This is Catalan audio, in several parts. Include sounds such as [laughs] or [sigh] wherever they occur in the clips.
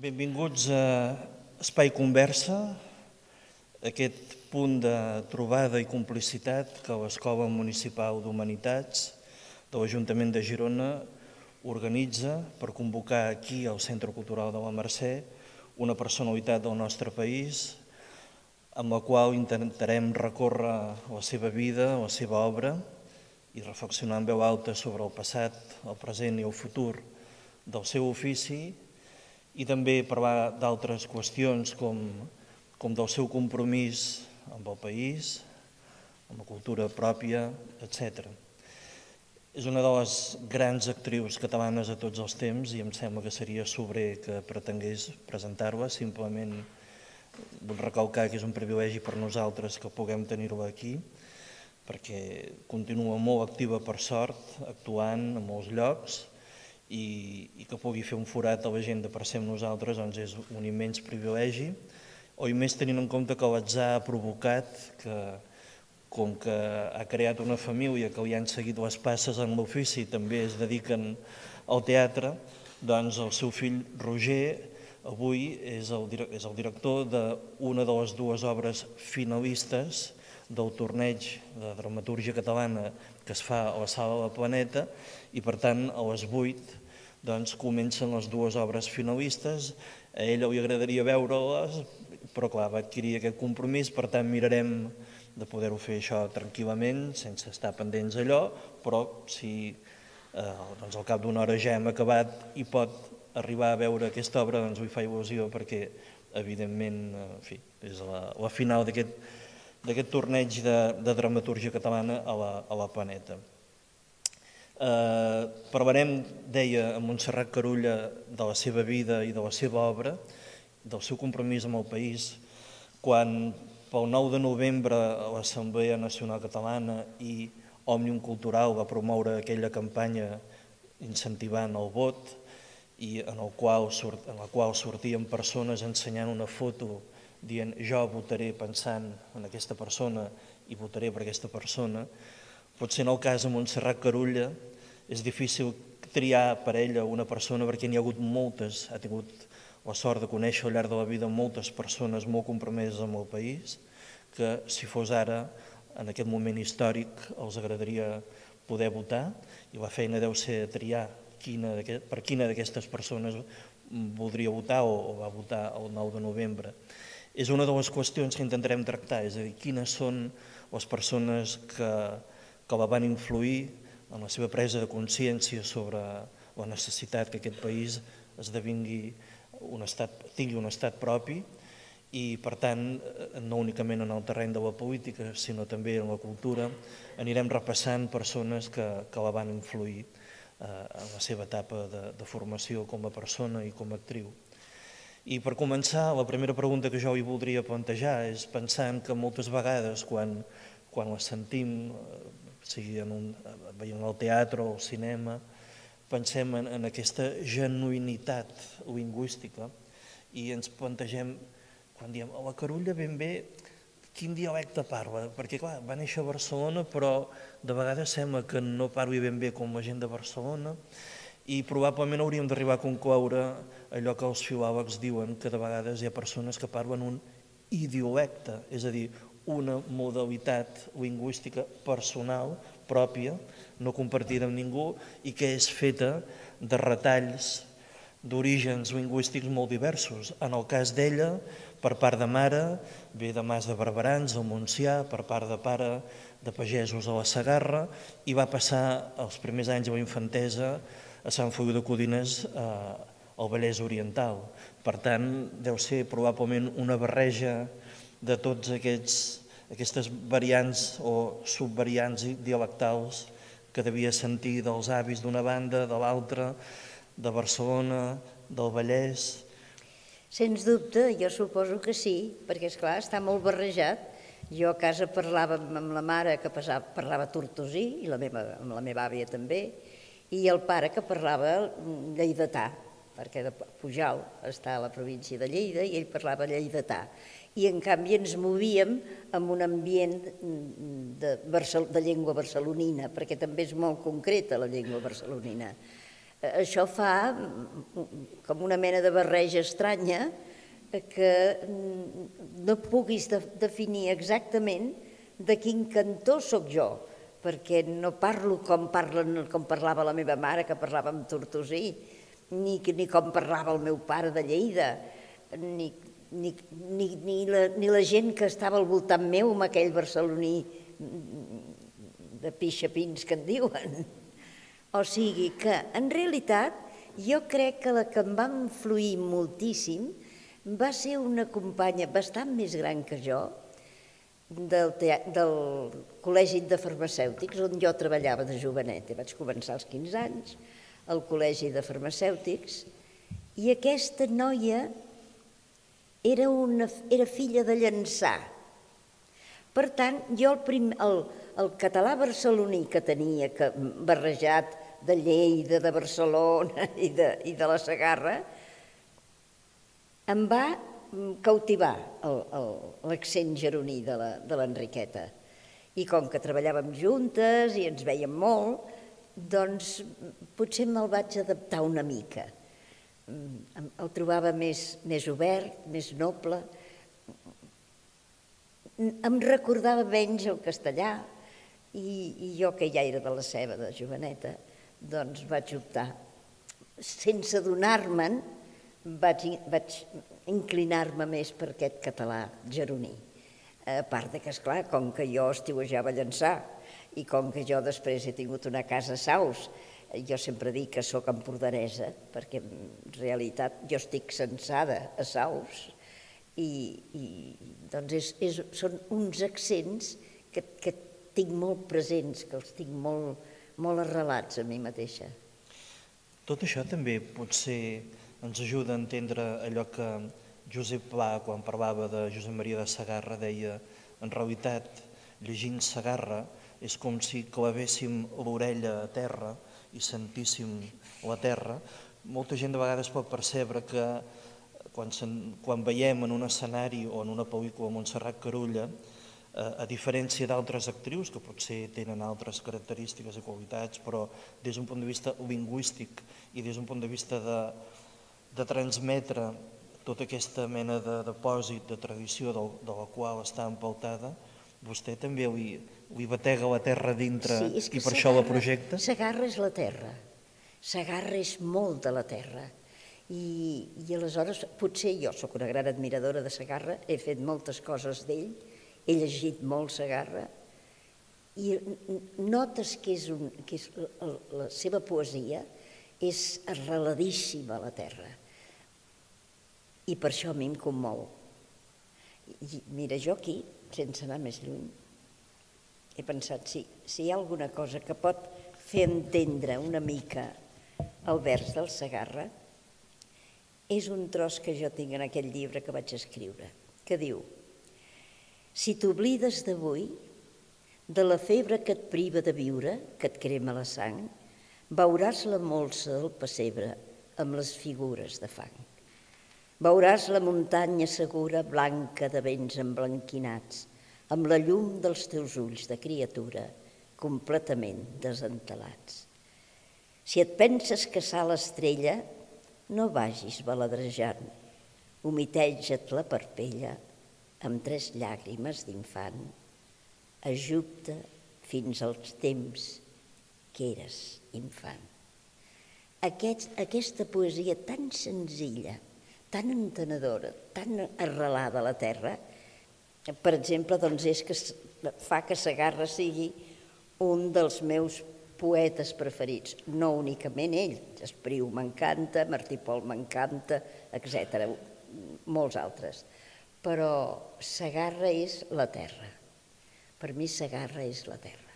Benvinguts a Espai Conversa, aquest punt de trobada i complicitat que l'Escola Municipal d'Humanitats de l'Ajuntament de Girona organitza per convocar aquí al Centre Cultural de la Mercè una personalitat del nostre país amb la qual intentarem recórrer la seva vida, la seva obra i reflexionar en veu alta sobre el passat, el present i el futur del seu ofici i també parlar d'altres qüestions com, com del seu compromís amb el país, amb la cultura pròpia, etc. És una de les grans actrius catalanes de tots els temps i em sembla que seria sobrer que pretengués presentar-la. Simplement vull recalcar que és un privilegi per nosaltres que puguem tenir-la aquí perquè continua molt activa per sort, actuant a molts llocs i, i que pugui fer un forat a la gent de percem nosaltres doncs és un immens privilegi, o i més tenint en compte que l'atzar ha provocat que, com que ha creat una família que li han seguit les passes en l'ofici i també es dediquen al teatre, doncs el seu fill Roger avui és el, és el director d'una de les dues obres finalistes del torneig de dramaturgia catalana que es fa a la Sala de la Planeta i per tant a les 8 doncs comencen les dues obres finalistes, a ella li agradaria veure-les, però clar, va adquirir aquest compromís, per tant mirarem de poder-ho fer això tranquil·lament, sense estar pendents allò, però si eh, doncs al cap d'una hora ja hem acabat i pot arribar a veure aquesta obra, doncs li fa il·lusió perquè evidentment en fi, és la, la final d'aquest torneig de, de dramatúrgia catalana a la, a la planeta. Eh, parlarem, deia, amb Montserrat Carulla, de la seva vida i de la seva obra, del seu compromís amb el país, quan pel 9 de novembre l'Assemblea Nacional Catalana i Òmnium Cultural va promoure aquella campanya incentivant el vot i en, el qual, en la qual sortien persones ensenyant una foto dient jo votaré pensant en aquesta persona i votaré per aquesta persona, potser en el cas de Montserrat Carulla és difícil triar per ella una persona perquè n'hi ha hagut moltes, ha tingut la sort de conèixer al llarg de la vida moltes persones molt compromeses amb el país, que si fos ara, en aquest moment històric, els agradaria poder votar i la feina deu ser triar quina per quina d'aquestes persones voldria votar o, va votar el 9 de novembre. És una de les qüestions que intentarem tractar, és a dir, quines són les persones que, que la van influir en la seva presa de consciència sobre la necessitat que aquest país esdevingui un estat, tingui un estat propi i per tant no únicament en el terreny de la política sinó també en la cultura anirem repassant persones que, que la van influir eh, en la seva etapa de, de formació com a persona i com a actriu. I per començar, la primera pregunta que jo hi voldria plantejar és pensant que moltes vegades quan, quan la sentim sigui en un, veient el teatre o el cinema, pensem en, en aquesta genuïnitat lingüística i ens plantegem, quan diem a la Carulla ben bé, quin dialecte parla? Perquè clar, va néixer a Barcelona però de vegades sembla que no parli ben bé com la gent de Barcelona i probablement hauríem d'arribar a concloure allò que els filòlegs diuen, que de vegades hi ha persones que parlen un idiolecte, és a dir, una modalitat lingüística personal, pròpia, no compartida amb ningú i que és feta de retalls d'orígens lingüístics molt diversos. En el cas d'ella, per part de mare, ve de Mas de Barberans, del Montsià, per part de pare, de pagesos a la Sagarra, i va passar els primers anys de la infantesa a Sant Feliu de Codines, eh, al Vallès Oriental. Per tant, deu ser probablement una barreja de tots aquests aquestes variants o subvariants dialectals que devia sentir dels avis d'una banda, de l'altra, de Barcelona, del Vallès. Sens dubte, jo suposo que sí, perquè és clar està molt barrejat. Jo a casa parlava amb la mare que parlava tortosí, i la meva, amb la meva àvia també, i el pare que parlava lleidatà, perquè de Pujal està a la província de Lleida i ell parlava lleidatà i en canvi ens movíem en un ambient de, de llengua barcelonina, perquè també és molt concreta la llengua barcelonina. Això fa mm, com una mena de barreja estranya que mm, no puguis de, definir exactament de quin cantó sóc jo, perquè no parlo com, parlen, com parlava la meva mare, que parlava amb tortosí, ni, ni com parlava el meu pare de Lleida, ni, ni, ni, ni, la, ni la gent que estava al voltant meu amb aquell barceloní de pixapins que en diuen. O sigui que, en realitat, jo crec que la que em va influir moltíssim va ser una companya bastant més gran que jo, del, del Col·legi de Farmacèutics, on jo treballava de jovenet. Vaig començar als 15 anys al Col·legi de Farmacèutics i aquesta noia era, una, era filla de llançar. Per tant, jo el, prim, el, el català barceloní que tenia, que barrejat de Lleida, de Barcelona [laughs] i de, i de la Sagarra, em va cautivar l'accent geroní de l'Enriqueta. I com que treballàvem juntes i ens veiem molt, doncs potser me'l vaig adaptar una mica. El trobava més, més obert, més noble. Em recordava menys el castellà i, i jo, que ja era de la ceba de joveneta, doncs vaig optar. Sense adonar-me'n, vaig, vaig inclinar-me més per aquest català geroní. A part de que, esclar, com que jo estiuejava a llançar i com que jo després he tingut una casa a Saus, jo sempre dic que sóc empordanesa, perquè en realitat jo estic censada a Saus, i, i doncs és, és, són uns accents que, que tinc molt presents, que els tinc molt, molt arrelats a mi mateixa. Tot això també potser ens ajuda a entendre allò que Josep Pla, quan parlava de Josep Maria de Sagarra, deia en realitat, llegint Sagarra, és com si clavéssim l'orella a terra i sentíssim la terra. Molta gent de vegades pot percebre que quan, quan veiem en un escenari o en una pel·lícula Montserrat Carulla, eh, a diferència d'altres actrius que potser tenen altres característiques i qualitats, però des d'un punt de vista lingüístic i des d'un punt de vista de, de transmetre tota aquesta mena de depòsit de tradició del, de la qual està empaltada, vostè també li, li batega la terra dintre sí, i per això la projecta? Sagarra és la terra. Sagarra és molt de la terra. I, I aleshores, potser jo sóc una gran admiradora de Sagarra, he fet moltes coses d'ell, he llegit molt Sagarra, i notes que, és un, que és, la, la seva poesia és arreladíssima a la terra i per això a mi em commou. I, mira, jo aquí, sense anar més lluny, he pensat, si, si hi ha alguna cosa que pot fer entendre una mica el vers del Sagarra, és un tros que jo tinc en aquell llibre que vaig escriure, que diu Si t'oblides d'avui, de la febre que et priva de viure, que et crema la sang, veuràs la molsa del pessebre amb les figures de fang. Veuràs la muntanya segura, blanca de vents emblanquinats, amb la llum dels teus ulls de criatura completament desentelats. Si et penses sa l'estrella, no vagis baladrejant, humiteja't la parpella amb tres llàgrimes d'infant, ajupta fins als temps que eres infant. Aquest, aquesta poesia tan senzilla, tan entenedora, tan arrelada a la terra, per exemple, doncs és que fa que Sagarra sigui un dels meus poetes preferits, no únicament ell, Espriu m'encanta, Martí Pol m'encanta, etc. molts altres. Però Sagarra és la terra. Per mi Sagarra és la terra.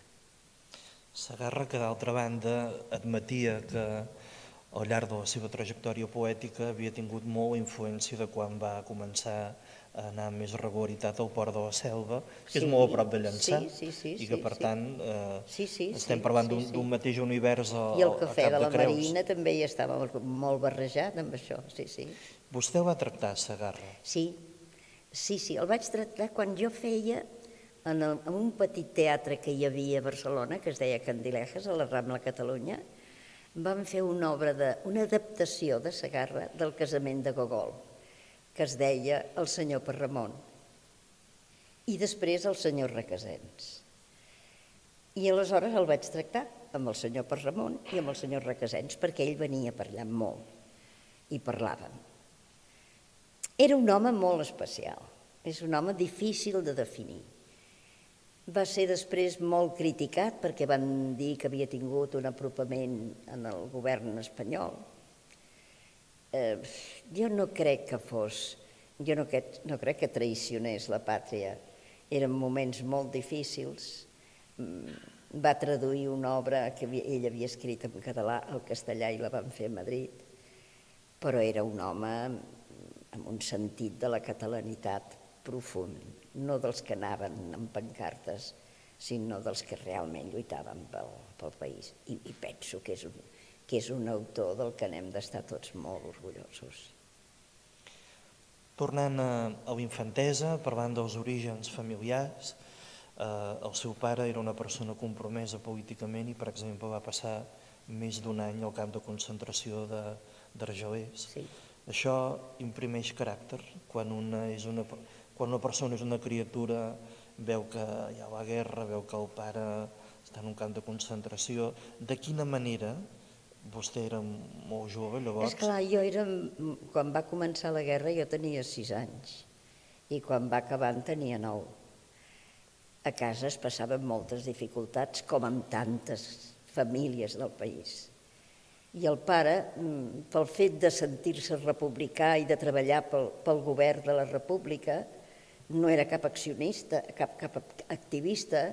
Sagarra, que d'altra banda admetia que al llarg de la seva trajectòria poètica havia tingut molt influència de quan va començar anar amb més regularitat al port de la Selva, que sí, és molt a prop de Llançà, sí, sí, sí, i que per sí, tant eh, sí, sí, estem parlant sí, d'un sí. mateix univers a, I el cafè de, de la Creus. Marina també hi estava molt barrejat amb això, sí, sí. Vostè va tractar a Sagarra? Sí, sí, sí, el vaig tractar quan jo feia en, el, en un petit teatre que hi havia a Barcelona, que es deia Candilejas, a la Rambla Catalunya, vam fer una obra, de, una adaptació de Sagarra del casament de Gogol, que es deia El senyor Perramon, i després El senyor Requesens. I aleshores el vaig tractar amb el senyor Perramon i amb el senyor Requesens, perquè ell venia allà molt i parlàvem. Era un home molt especial, és un home difícil de definir va ser després molt criticat perquè van dir que havia tingut un apropament en el govern espanyol. Eh, jo no crec que fos, jo no, que, no crec que traicionés la pàtria. Eren moments molt difícils. Mm, va traduir una obra que ell havia escrit en català al castellà i la van fer a Madrid, però era un home amb un sentit de la catalanitat profund no dels que anaven amb pancartes, sinó dels que realment lluitaven pel, pel país. I, I penso que és, un, que és un autor del que n'hem d'estar tots molt orgullosos. Tornant a, l'infantesa, parlant dels orígens familiars, eh, el seu pare era una persona compromesa políticament i, per exemple, va passar més d'un any al camp de concentració d'Argelers. Sí. Això imprimeix caràcter quan una és una quan una persona és una criatura, veu que hi ha la guerra, veu que el pare està en un camp de concentració, de quina manera vostè era molt jove llavors? És clar, jo era, quan va començar la guerra jo tenia sis anys i quan va acabar en tenia nou. A casa es passaven moltes dificultats, com amb tantes famílies del país. I el pare, mm, pel fet de sentir-se republicà i de treballar pel, pel govern de la república, no era cap accionista, cap, cap activista,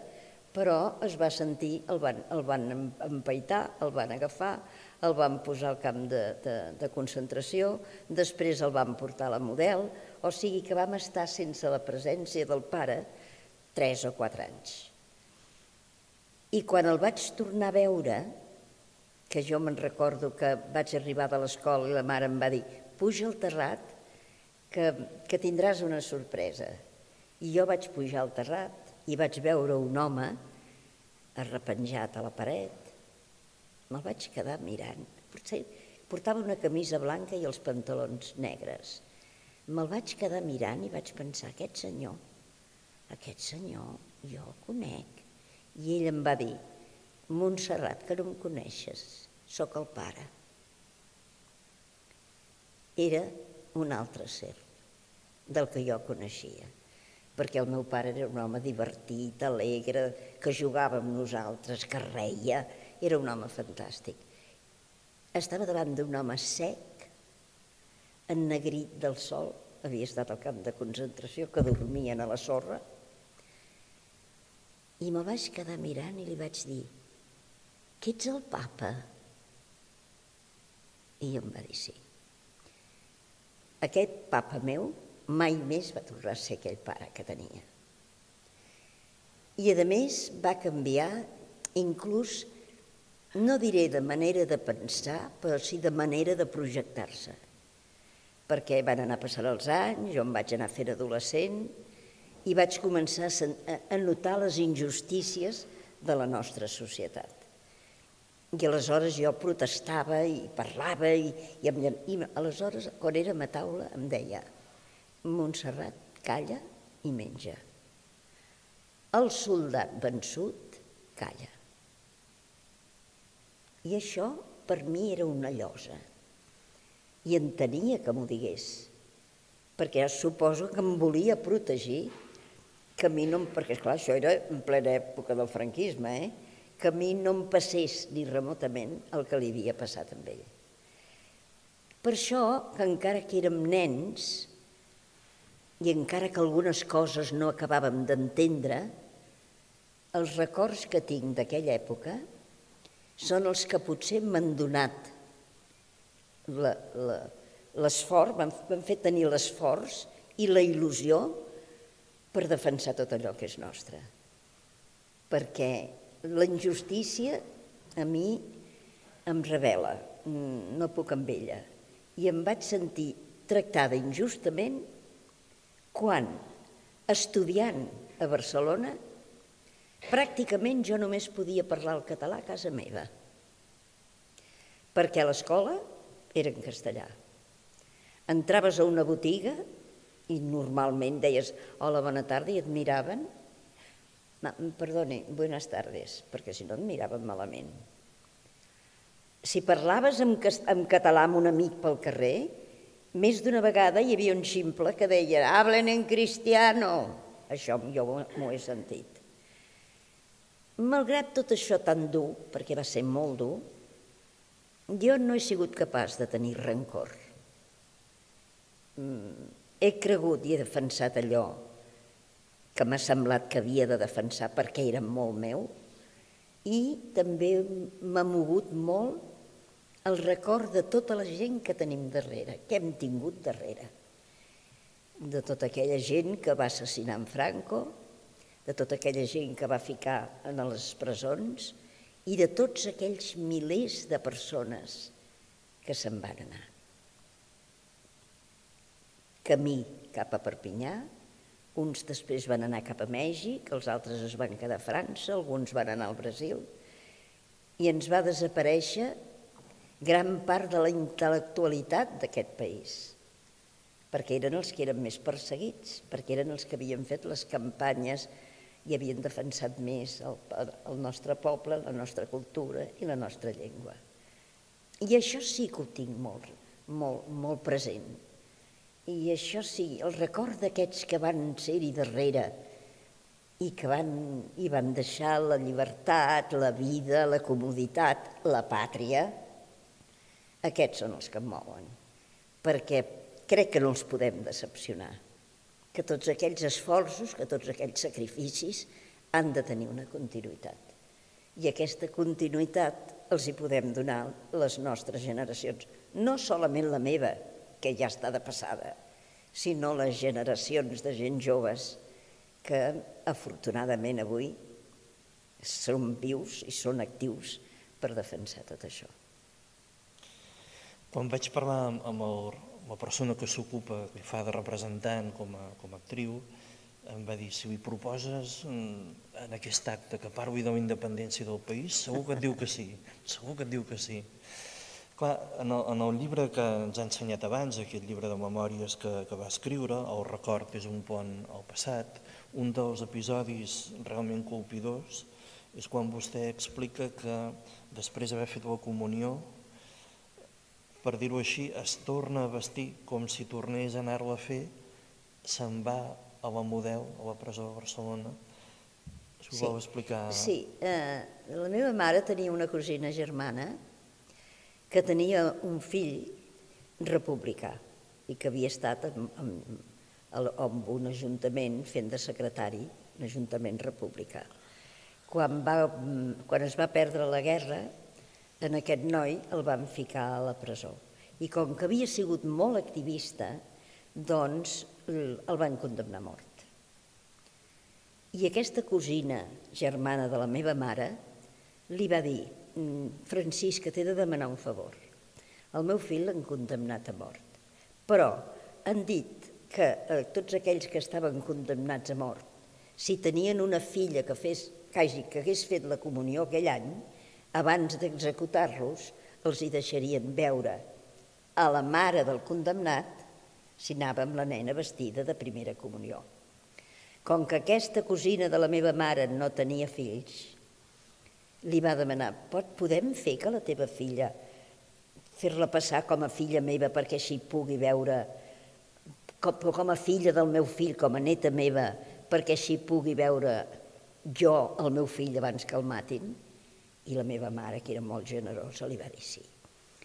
però es va sentir, el van, el van empaitar, el van agafar, el van posar al camp de, de, de concentració, després el van portar a la model, o sigui que vam estar sense la presència del pare tres o quatre anys. I quan el vaig tornar a veure, que jo me'n recordo que vaig arribar de l'escola i la mare em va dir puja al terrat que, que tindràs una sorpresa. I jo vaig pujar al terrat i vaig veure un home arrepenjat a la paret. Me'l vaig quedar mirant. Potser portava una camisa blanca i els pantalons negres. Me'l vaig quedar mirant i vaig pensar, aquest senyor, aquest senyor, jo el conec. I ell em va dir, Montserrat, que no em coneixes, sóc el pare. Era un altre ser del que jo coneixia, perquè el meu pare era un home divertit, alegre, que jugava amb nosaltres, que reia, era un home fantàstic. Estava davant d'un home sec, ennegrit del sol, havia estat al camp de concentració, que dormien a la sorra, i me vaig quedar mirant i li vaig dir, que ets el papa? I em va dir sí aquest papa meu mai més va tornar a ser aquell pare que tenia. I a més va canviar inclús, no diré de manera de pensar, però sí de manera de projectar-se. Perquè van anar passant els anys, jo em vaig anar fent adolescent i vaig començar a notar les injustícies de la nostra societat. I aleshores jo protestava i parlava i, i, em, i aleshores, quan érem a taula, em deia Montserrat, calla i menja. El soldat vençut, calla. I això per mi era una llosa. I entenia que m'ho digués, perquè suposo que em volia protegir, que a mi no... Perquè, esclar, això era en plena època del franquisme, eh? que a mi no em passés ni remotament el que li havia passat amb ell. Per això, que encara que érem nens, i encara que algunes coses no acabàvem d'entendre, els records que tinc d'aquella època són els que potser m'han donat l'esforç, m'han fet tenir l'esforç i la il·lusió per defensar tot allò que és nostre. Perquè la injustícia a mi em revela, mm, no puc amb ella. I em vaig sentir tractada injustament quan, estudiant a Barcelona, pràcticament jo només podia parlar el català a casa meva. perquè l'escola era en castellà. Entraves a una botiga i normalment deies hola, bona tarda, i et miraven. Perdoni, buenas tardes, perquè si no et miraven malament. Si parlaves en, en català amb un amic pel carrer, més d'una vegada hi havia un ximple que deia hablen en cristiano. Això jo m'ho he sentit. Malgrat tot això tan dur, perquè va ser molt dur, jo no he sigut capaç de tenir rancor. Mm, he cregut i he defensat allò que m'ha semblat que havia de defensar perquè era molt meu i també m'ha mogut molt el record de tota la gent que tenim darrere, que hem tingut darrere. De tota aquella gent que va assassinar en Franco, de tota aquella gent que va ficar en les presons i de tots aquells milers de persones que se'n van anar. Camí cap a Perpinyà, uns després van anar cap a Mèxic, els altres es van quedar a França, alguns van anar al Brasil, i ens va desaparèixer gran part de la intel·lectualitat d'aquest país, perquè eren els que eren més perseguits, perquè eren els que havien fet les campanyes i havien defensat més el, el nostre poble, la nostra cultura i la nostra llengua. I això sí que ho tinc molt, molt, molt present. I això sí, el record d'aquests que van ser-hi darrere i que van, i van deixar la llibertat, la vida, la comoditat, la pàtria, aquests són els que em mouen, perquè crec que no els podem decepcionar que tots aquells esforços, que tots aquells sacrificis han de tenir una continuïtat. I aquesta continuïtat els hi podem donar les nostres generacions, no solament la meva, que ja està de passada, sinó les generacions de gent joves que afortunadament avui són vius i són actius per defensar tot això. Quan vaig parlar amb el la persona que s'ocupa, que fa de representant com a, com a actriu, em va dir, si li proposes mm, en aquest acte que parli de la independència del país, segur que et diu que sí, segur que et diu que sí. Clar, en el, en el llibre que ens ha ensenyat abans, aquest llibre de memòries que, que va escriure, El record és un pont al passat, un dels episodis realment colpidors és quan vostè explica que després d'haver fet la comunió per dir-ho així, es torna a vestir com si tornés a anar-la a fer, se'n va a la model, a la presó de Barcelona. Si ho sí. vol explicar... Sí, eh, la meva mare tenia una cosina germana que tenia un fill republicà i que havia estat amb, amb, amb un ajuntament fent de secretari, un ajuntament republicà. Quan, va, quan es va perdre la guerra, en aquest noi el van ficar a la presó. I com que havia sigut molt activista, doncs el van condemnar a mort. I aquesta cosina germana de la meva mare li va dir mm, Francisca, t'he de demanar un favor. El meu fill l'han condemnat a mort, però han dit que eh, tots aquells que estaven condemnats a mort, si tenien una filla que, fes, que, hagi, que hagués fet la comunió aquell any, abans d'executar-los, els hi deixarien veure a la mare del condemnat si anava amb la nena vestida de primera comunió. Com que aquesta cosina de la meva mare no tenia fills, li va demanar, pot, podem fer que la teva filla, fer-la passar com a filla meva perquè així pugui veure, com, com a filla del meu fill, com a neta meva, perquè així pugui veure jo el meu fill abans que el matin? I la meva mare, que era molt generosa, li va dir sí.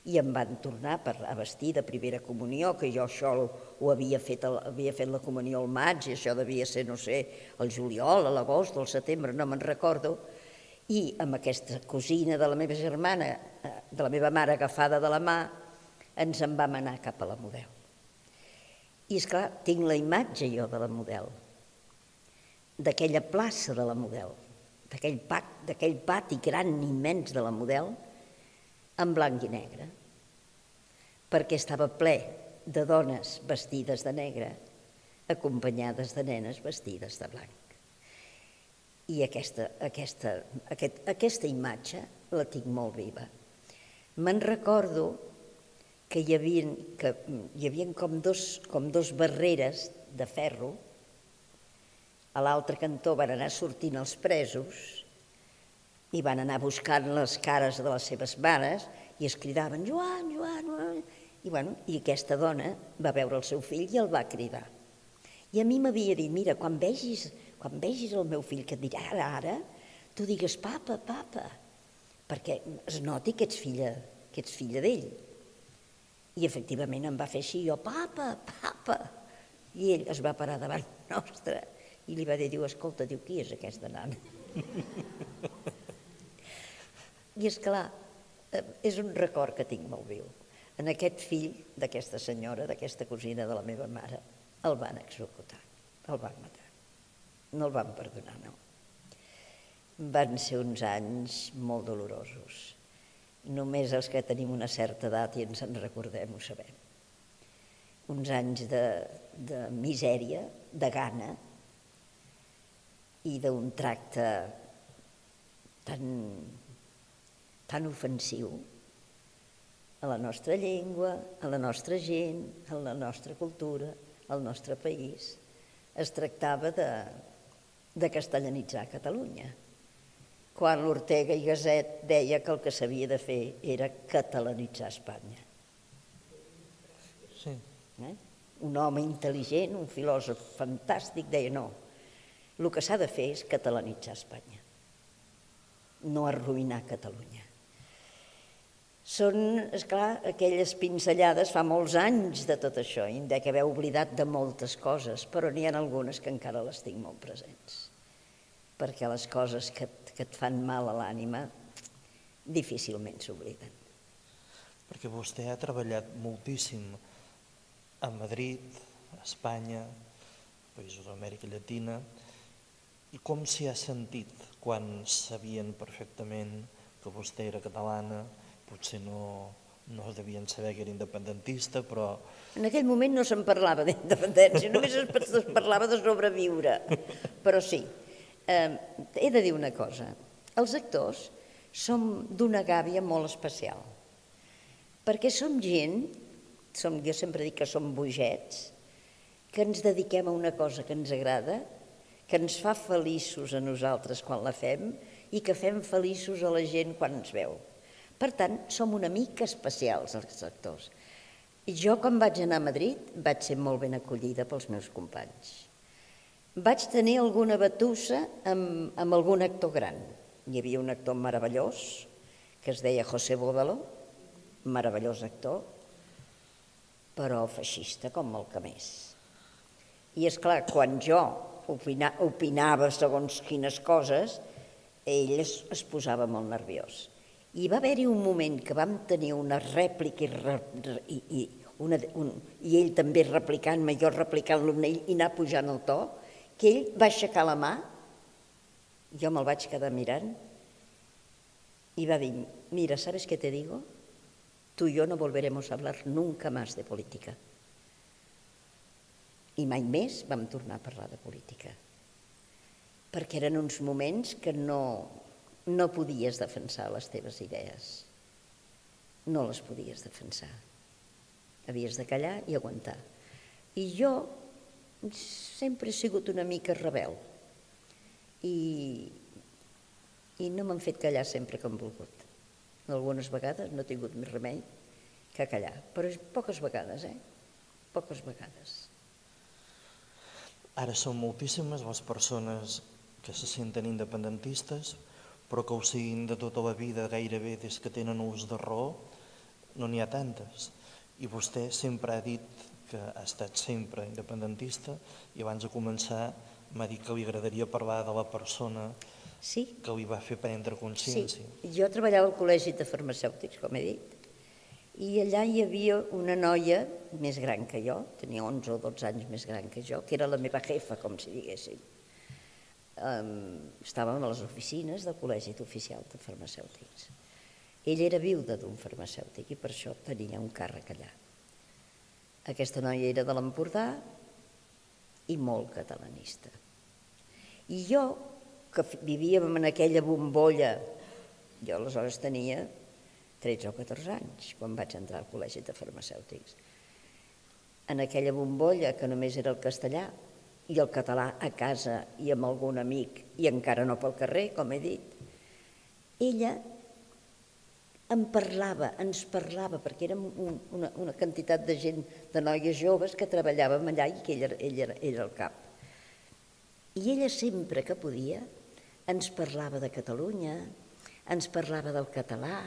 I em van tornar per, a vestir de primera comunió, que jo això ho havia fet, havia fet la comunió al maig, i això devia ser, no sé, el juliol, a l'agost, al setembre, no me'n recordo, i amb aquesta cosina de la meva germana, eh, de la meva mare agafada de la mà, ens en vam anar cap a la model. I és clar, tinc la imatge jo de la model, d'aquella plaça de la model, d'aquell d'aquell pati gran immens de la model, en blanc i negre, perquè estava ple de dones vestides de negre, acompanyades de nenes vestides de blanc. I aquesta, aquesta, aquest, aquesta imatge la tinc molt viva. Me'n recordo que hi havia, que hi havia com, dos, com dos barreres de ferro, a l'altre cantó van anar sortint els presos i van anar buscant les cares de les seves mares i es cridaven Joan, Joan, Joan. I, bueno, I aquesta dona va veure el seu fill i el va cridar. I a mi m'havia dit, mira, quan vegis, quan vegis el meu fill que et dirà ara, ara, tu digues papa, papa, perquè es noti que ets filla, que ets filla d'ell. I efectivament em va fer així, jo, papa, papa. I ell es va parar davant [laughs] nostre i li va dir, diu, escolta, diu, qui és aquesta nana? I és clar, eh, és un record que tinc molt viu. En aquest fill d'aquesta senyora, d'aquesta cosina de la meva mare, el van executar, el van matar. No el van perdonar, no. Van ser uns anys molt dolorosos Només els que tenim una certa edat i ens en recordem ho sabem. Uns anys de, de misèria, de gana i d'un tracte tan, tan ofensiu a la nostra llengua, a la nostra gent, a la nostra cultura, al nostre país. Es tractava de, de castellanitzar Catalunya quan l'Ortega i Gasset deia que el que s'havia de fer era catalanitzar Espanya. Sí. Eh? Un home intel·ligent, un filòsof fantàstic, deia no, el que s'ha de fer és catalanitzar Espanya, no arruïnar Catalunya. Són, és clar, aquelles pinzellades fa molts anys de tot això, i de que haver oblidat de moltes coses, però n'hi ha algunes que encara les tinc molt presents perquè les coses que, que et fan mal a l'ànima difícilment s'obliden. Perquè vostè ha treballat moltíssim a Madrid, a Espanya, països d'Amèrica Llatina, i com s'hi ha sentit quan sabien perfectament que vostè era catalana, potser no, no devien saber que era independentista, però... En aquell moment no se'n parlava d'independència, només es parlava de sobreviure, però sí, eh, he de dir una cosa. Els actors som d'una gàbia molt especial, perquè som gent, som, jo sempre dic que som bogets, que ens dediquem a una cosa que ens agrada, que ens fa feliços a nosaltres quan la fem i que fem feliços a la gent quan ens veu. Per tant, som una mica especials, els actors. I jo, quan vaig anar a Madrid, vaig ser molt ben acollida pels meus companys vaig tenir alguna batussa amb, amb algun actor gran. Hi havia un actor meravellós que es deia José Bódalo, meravellós actor, però feixista com el que més. I és clar, quan jo opina, opinava segons quines coses, ell es, es posava molt nerviós. I va haver-hi un moment que vam tenir una rèplica i, i, i, una, un, i ell també replicant-me, jo replicant-lo i anar pujant el to, que ell va aixecar la mà, jo me'l vaig quedar mirant, i va dir, mira, ¿sabes qué te digo? Tú y yo no volveremos a hablar nunca más de política. I mai més vam tornar a parlar de política. Perquè eren uns moments que no, no podies defensar les teves idees. No les podies defensar. Havies de callar i aguantar. I jo sempre he sigut una mica rebel i, i no m'han fet callar sempre que han volgut. Algunes vegades no he tingut més remei que callar, però poques vegades, eh? Poques vegades. Ara són moltíssimes les persones que se senten independentistes, però que ho siguin de tota la vida gairebé des que tenen ús de raó, no n'hi ha tantes. I vostè sempre ha dit que ha estat sempre independentista i abans de començar m'ha dit que li agradaria parlar de la persona sí. que li va fer prendre consciència. Sí, jo treballava al Col·legi de Farmacèutics, com he dit, i allà hi havia una noia més gran que jo, tenia 11 o 12 anys més gran que jo, que era la meva jefa, com si diguéssim. Um, estàvem a les oficines del Col·legi d'Oficial de Farmacèutics. Ell era viuda d'un farmacèutic i per això tenia un càrrec allà. Aquesta noia era de l'Empordà i molt catalanista. I jo, que vivíem en aquella bombolla, jo aleshores tenia 13 o 14 anys, quan vaig entrar al Col·legi de Farmacèutics. En aquella bombolla que només era el castellà i el català a casa i amb algun amic i encara no pel carrer, com he dit, ella em parlava, ens parlava, perquè érem un, una, una quantitat de gent, de noies joves que treballàvem allà i que ell, ell, era, era el cap. I ella sempre que podia ens parlava de Catalunya, ens parlava del català,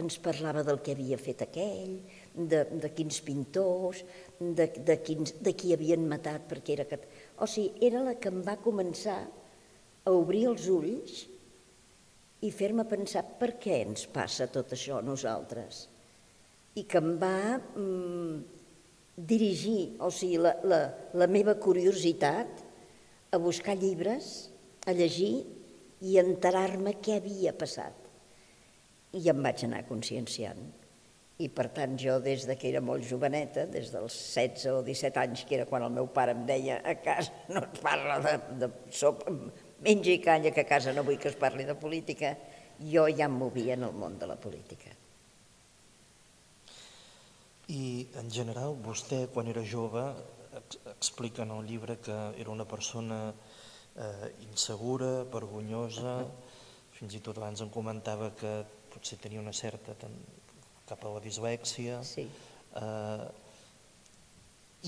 ens parlava del que havia fet aquell, de, de quins pintors, de, de, quins, de qui havien matat perquè era... O sigui, era la que em va començar a obrir els ulls i fer-me pensar per què ens passa tot això a nosaltres. I que em va mm, dirigir, o sigui, la, la, la meva curiositat a buscar llibres, a llegir i enterar-me què havia passat. I em vaig anar conscienciant. I per tant jo des de que era molt joveneta, des dels 16 o 17 anys, que era quan el meu pare em deia a casa no es parla de, de sopa, menja i calla que a casa no vull que es parli de política, jo ja em movia en el món de la política. I en general vostè quan era jove explica en el llibre que era una persona eh, insegura, vergonyosa, fins i tot abans em comentava que potser tenia una certa cap a la dislèxia. Sí. Eh,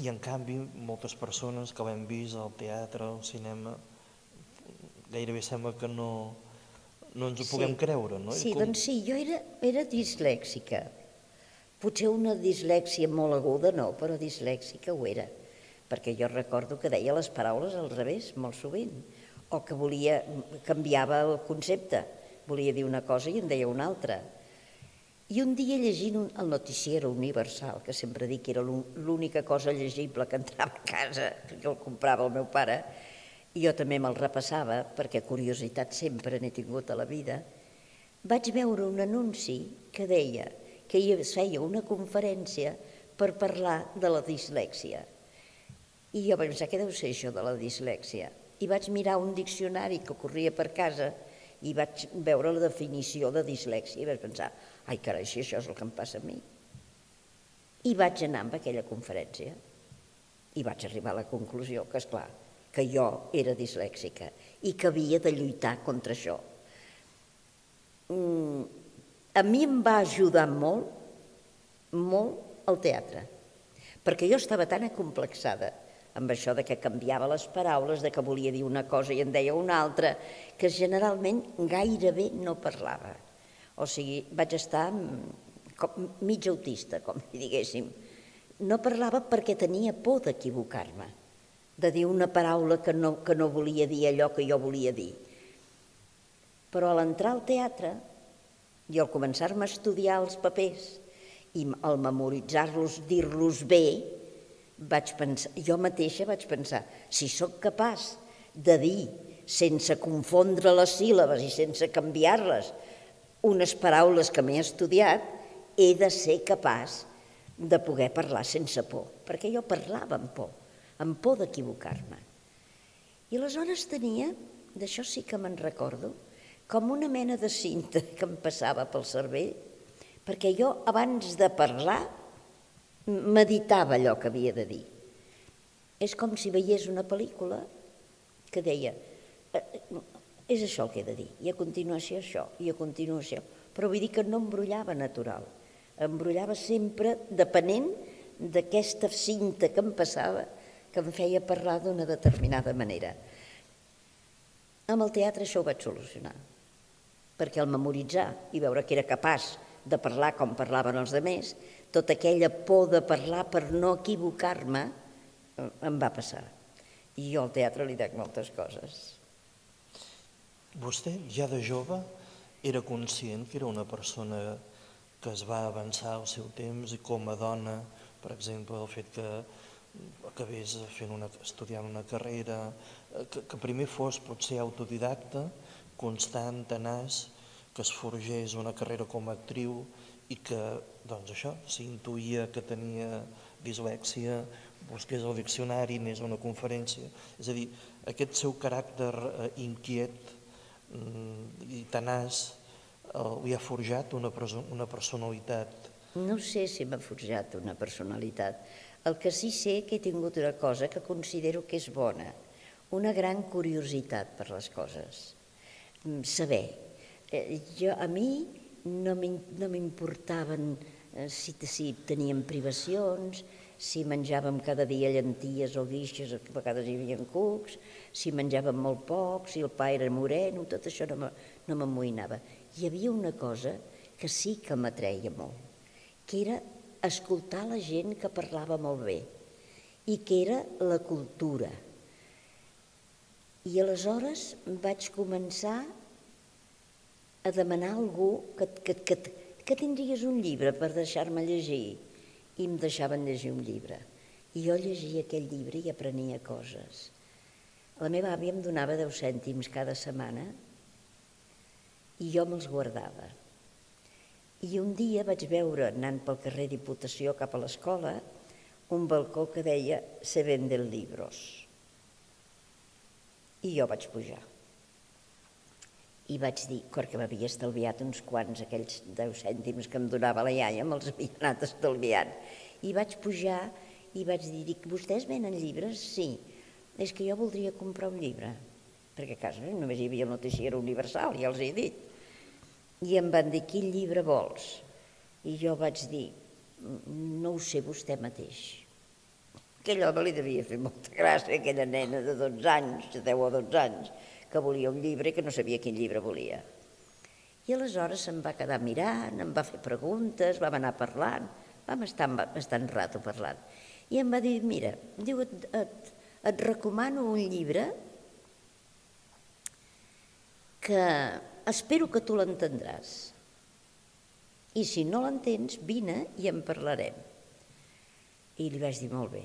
I en canvi moltes persones que l'hem vist al teatre, al cinema, gairebé sembla que no, no ens ho puguem sí. creure, no? Sí, com... doncs sí, jo era, era dislèxica. Potser una dislèxia molt aguda no, però dislèxica ho era, perquè jo recordo que deia les paraules al revés molt sovint, o que volia, canviava el concepte, volia dir una cosa i en deia una altra. I un dia llegint un, el noticiero universal, que sempre dic que era l'única cosa llegible que entrava a casa, perquè el comprava el meu pare, i jo també me'l repassava, perquè curiositat sempre n'he tingut a la vida, vaig veure un anunci que deia que hi feia una conferència per parlar de la dislèxia. I jo vaig pensar, què deu ser això de la dislèxia? I vaig mirar un diccionari que corria per casa i vaig veure la definició de dislèxia i vaig pensar, ai carai, si això és el que em passa a mi. I vaig anar amb aquella conferència i vaig arribar a la conclusió que, és clar, que jo era dislèxica i que havia de lluitar contra això. Mm, a mi em va ajudar molt, molt el teatre, perquè jo estava tan acomplexada amb això de que canviava les paraules, de que volia dir una cosa i en deia una altra, que generalment gairebé no parlava. O sigui, vaig estar com, mig autista, com diguéssim. No parlava perquè tenia por d'equivocar-me, de dir una paraula que no, que no volia dir allò que jo volia dir. Però a l'entrar al teatre i al començar-me a estudiar els papers i al memoritzar-los, dir-los bé, vaig pensar, jo mateixa vaig pensar, si sóc capaç de dir sense confondre les síl·labes i sense canviar-les unes paraules que m'he estudiat, he de ser capaç de poder parlar sense por, perquè jo parlava amb por, amb por d'equivocar-me. I aleshores tenia, d'això sí que me'n recordo, com una mena de cinta [laughs] que em passava pel cervell, perquè jo abans de parlar meditava allò que havia de dir. És com si veiés una pel·lícula que deia és això el que he de dir, i a continuació això, i a continuació. Però vull dir que no embrullava natural, embrullava sempre depenent d'aquesta cinta que em passava, que em feia parlar d'una determinada manera. Amb el teatre això ho vaig solucionar, perquè al memoritzar i veure que era capaç de parlar com parlaven els demés, tota aquella por de parlar per no equivocar-me eh, em va passar. I jo al teatre li dec moltes coses. Vostè, ja de jove, era conscient que era una persona que es va avançar al seu temps i com a dona, per exemple, el fet que acabés fent una, estudiant una carrera, eh, que, que primer fos potser autodidacta, constant, tenaç, que es forgés una carrera com a actriu i que, doncs això, s'intuïa que tenia dislèxia, busqués el diccionari, anés a una conferència. És a dir, aquest seu caràcter eh, inquiet, Mm, i tenaç li ha forjat una, una personalitat? No sé si m'ha forjat una personalitat. El que sí sé que he tingut una cosa que considero que és bona, una gran curiositat per les coses. Mm, saber. Eh, jo, a mi no m'importaven eh, si, si teníem privacions, si menjàvem cada dia llenties o guixes, a vegades hi havia cucs, si menjàvem molt poc, si el pa era moreno, tot això no m'amoïnava. Hi havia una cosa que sí que m'atreia molt, que era escoltar la gent que parlava molt bé i que era la cultura. I aleshores vaig començar a demanar a algú que, que, que, que tindries un llibre per deixar-me llegir i em deixaven llegir un llibre. I jo llegia aquell llibre i aprenia coses. La meva àvia em donava 10 cèntims cada setmana i jo me'ls guardava. I un dia vaig veure, anant pel carrer Diputació cap a l'escola, un balcó que deia «Se venden libros». I jo vaig pujar. I vaig dir, perquè m'havia estalviat uns quants, aquells 10 cèntims que em donava la iaia, me'ls havia anat estalviant. I vaig pujar i vaig dir, dic, vostès venen llibres? Sí. És que jo voldria comprar un llibre, perquè a casa només hi havia el noticiari universal, ja els he dit. I em van dir, quin llibre vols? I jo vaig dir, no ho sé vostè mateix. Aquell home li devia fer molta gràcia, aquella nena de 12 anys, de 10 o 12 anys, que volia un llibre i que no sabia quin llibre volia. I aleshores se'm va quedar mirant, em va fer preguntes, vam anar parlant, vam estar bastant rato parlant. I em va dir, mira, diu, et, et, et recomano un llibre que espero que tu l'entendràs. I si no l'entens, vine i en parlarem. I li vaig dir, molt bé.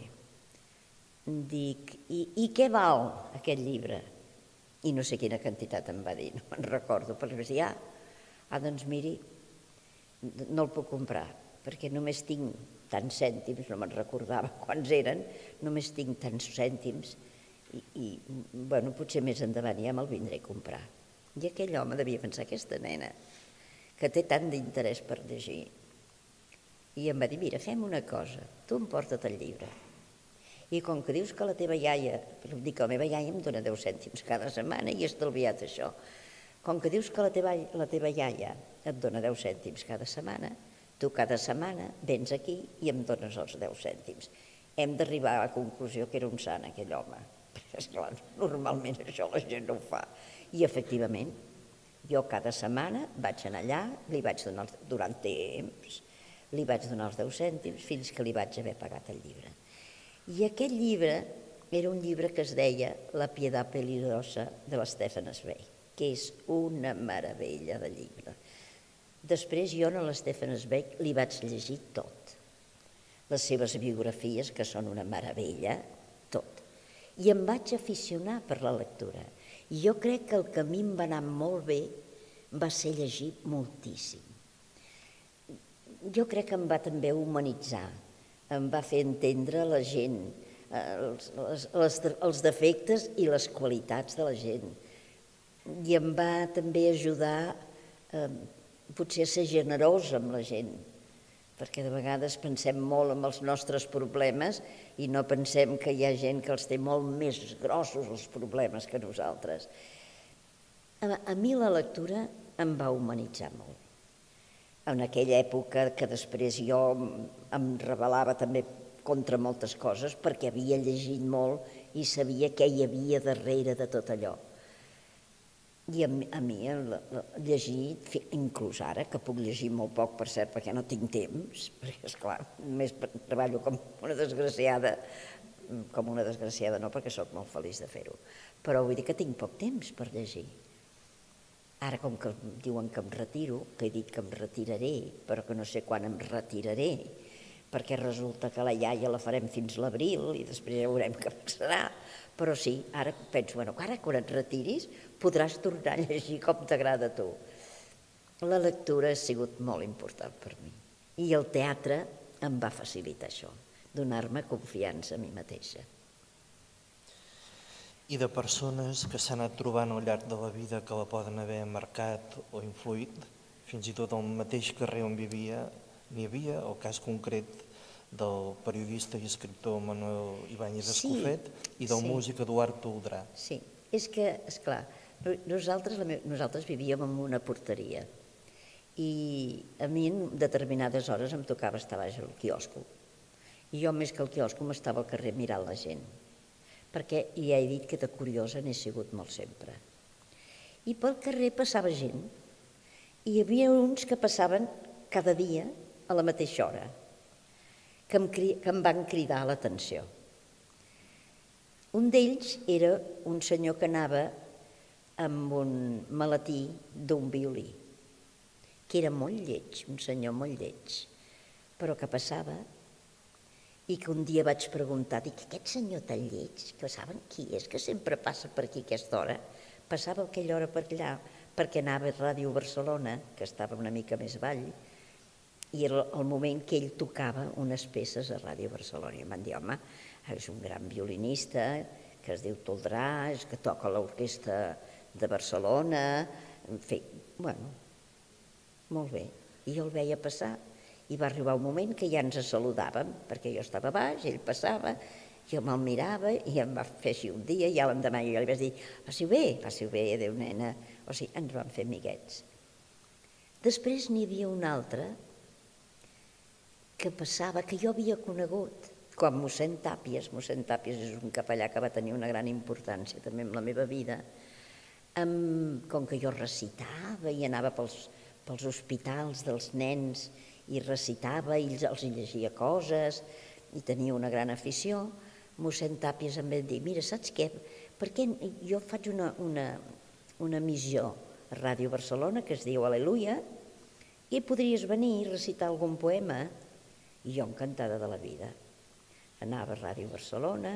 Dic, i, i què val aquest llibre? I no sé quina quantitat em va dir, [laughs] no me'n recordo, però vaig dir, ah, ah, doncs miri, no el puc comprar, perquè només tinc tants cèntims, no me'n recordava [laughs] quants eren, només tinc tants cèntims, i, i bueno, potser més endavant ja me'l vindré a comprar. I aquell home devia pensar, aquesta nena, que té tant d'interès per llegir, i em va dir, mira, fem una cosa, tu em porta't el llibre, i com que dius que la teva iaia, dic que la meva iaia em dona 10 cèntims cada setmana i he estalviat això, com que dius que la teva, la teva iaia et dona 10 cèntims cada setmana, tu cada setmana vens aquí i em dones els 10 cèntims. Hem d'arribar a la conclusió que era un sant aquell home. [laughs] Esclar, normalment això la gent no ho fa. I efectivament, jo cada setmana vaig anar allà, li vaig donar, durant temps, li vaig donar els 10 cèntims fins que li vaig haver pagat el llibre. I aquest llibre era un llibre que es deia La pietat peligrosa de l'Stefan Zweig, que és una meravella de llibre. Després jo a l'Stefan Zweig li vaig llegir tot. Les seves biografies, que són una meravella, tot. I em vaig aficionar per la lectura. I jo crec que el que a mi em va anar molt bé va ser llegir moltíssim. Jo crec que em va també humanitzar, em va fer entendre la gent, eh, els, els, els defectes i les qualitats de la gent. I em va també ajudar eh, potser a ser generós amb la gent, perquè de vegades pensem molt en els nostres problemes i no pensem que hi ha gent que els té molt més grossos els problemes que nosaltres. A, a mi la lectura em va humanitzar molt en aquella època que després jo em rebel·lava també contra moltes coses perquè havia llegit molt i sabia què hi havia darrere de tot allò. I a, a mi el, llegir, inclús ara, que puc llegir molt poc, per cert, perquè no tinc temps, [laughs] perquè, esclar, només treballo com una desgraciada, com una desgraciada no, perquè sóc molt feliç de fer-ho, però vull dir que tinc poc temps per llegir. Ara, com que diuen que em retiro, que he dit que em retiraré, però que no sé quan em retiraré, perquè resulta que la iaia la farem fins l'abril i després ja veurem què passarà. Però sí, ara penso, bueno, ara quan et retiris podràs tornar a llegir com t'agrada a tu. La lectura ha sigut molt important per mi. I el teatre em va facilitar això, donar-me confiança a mi mateixa i de persones que s'han anat trobant al llarg de la vida que la poden haver marcat o influït fins i tot al mateix carrer on vivia n'hi havia el cas concret del periodista i escriptor Manuel Ibáñez Sí, Escofet i del sí. músic Eduard Toldrà. Sí, és que, és clar, nosaltres, la me- nosaltres vivíem en una porteria i a mi en determinades hores em tocava estar baix al quiosco. I jo més que al quiosco m'estava al carrer mirant la gent, perquè ja he dit que de curiosa n'he sigut molt sempre. I pel carrer passava gent, i hi havia uns que passaven cada dia a la mateixa hora, que em, que em van cridar l'atenció. Un d'ells era un senyor que anava amb un maletí d'un violí, que era molt lleig, un senyor molt lleig, però que passava i que un dia vaig preguntar, dic, aquest senyor tan lleig, que saben qui és, que sempre passa per aquí aquesta hora? Passava aquella hora per allà, perquè anava a Ràdio Barcelona, que estava una mica més avall, i era el moment que ell tocava unes peces a Ràdio Barcelona. I em van dir, home, és un gran violinista, que es diu Toldrà, és que toca a l'orquestra de Barcelona, en fi, bueno, molt bé. I jo el veia passar, i va arribar un moment que ja ens saludàvem, perquè jo estava baix, ell passava, jo me'l mirava i em va fer així un dia, i ja l'endemà jo li vaig dir, passiu bé, passiu bé, adéu nena, o sigui, ens vam fer amiguets. Després n'hi havia un altre que passava, que jo havia conegut, com mossèn Tàpies. Mossèn Tàpies és un capellà que va tenir una gran importància també en la meva vida. Amb, com que jo recitava i anava pels, pels hospitals dels nens i recitava i els, llegia coses i tenia una gran afició, mossèn Tàpies em va dir, mira, saps què? Perquè jo faig una, una, una missió a Ràdio Barcelona que es diu Aleluia i podries venir i recitar algun poema i jo encantada de la vida. Anava a Ràdio Barcelona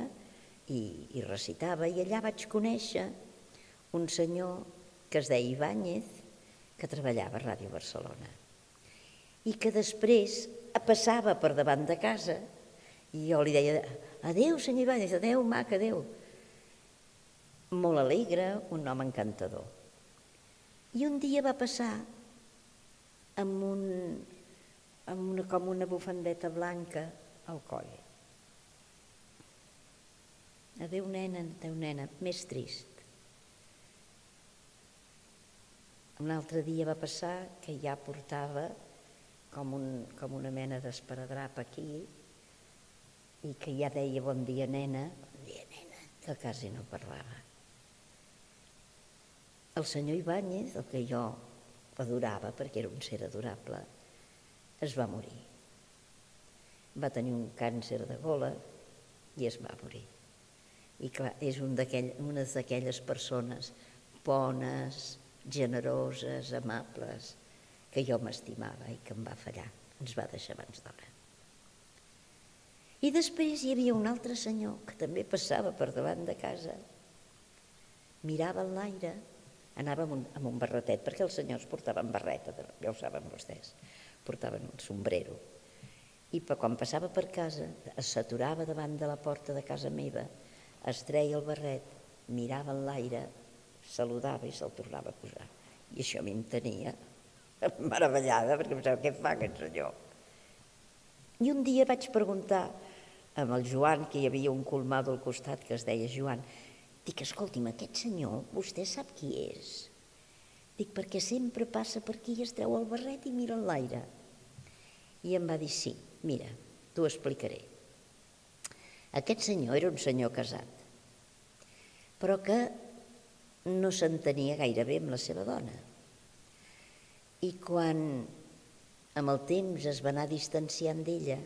i, i recitava i allà vaig conèixer un senyor que es deia Ibáñez que treballava a Ràdio Barcelona. I que després passava per davant de casa i jo li deia adeu senyor Ibáñez, adeu maca, adeu molt alegre, un home encantador. I un dia va passar amb, un, amb una, com una bufandeta blanca al coll. Adéu nena, adéu nena, més trist. Un altre dia va passar que ja portava com, un, com una mena d'esparadrap aquí i que ja deia bon dia nena, bon dia nena, que quasi no parlava. El senyor Ibáñez, el que jo adorava, perquè era un ser adorable, es va morir. Va tenir un càncer de gola i es va morir. I clar, és un d'aquell, una d'aquelles persones bones, generoses, amables, que jo m'estimava i que em va fallar. Ens va deixar abans d'hora. I després hi havia un altre senyor que també passava per davant de casa, mirava en l'aire, anava amb un, amb un barretet, perquè els senyors portaven barreta, ja ho saben vostès, portaven un sombrero. I quan passava per casa, s'aturava davant de la porta de casa meva, es treia el barret, mirava en l'aire, saludava i se'l tornava a posar. I això a mi em tenia meravellada, perquè pensava, què fa aquest senyor? I un dia vaig preguntar amb el Joan, que hi havia un colmado al costat que es deia Joan, dic, escolti'm, aquest senyor, vostè sap qui és? Dic, perquè sempre passa per aquí i es treu el barret i mira en l'aire. I em va dir, sí, mira, t'ho explicaré. Aquest senyor era un senyor casat, però que no s'entenia gaire bé amb la seva dona. I quan amb el temps es va anar distanciant d'ella,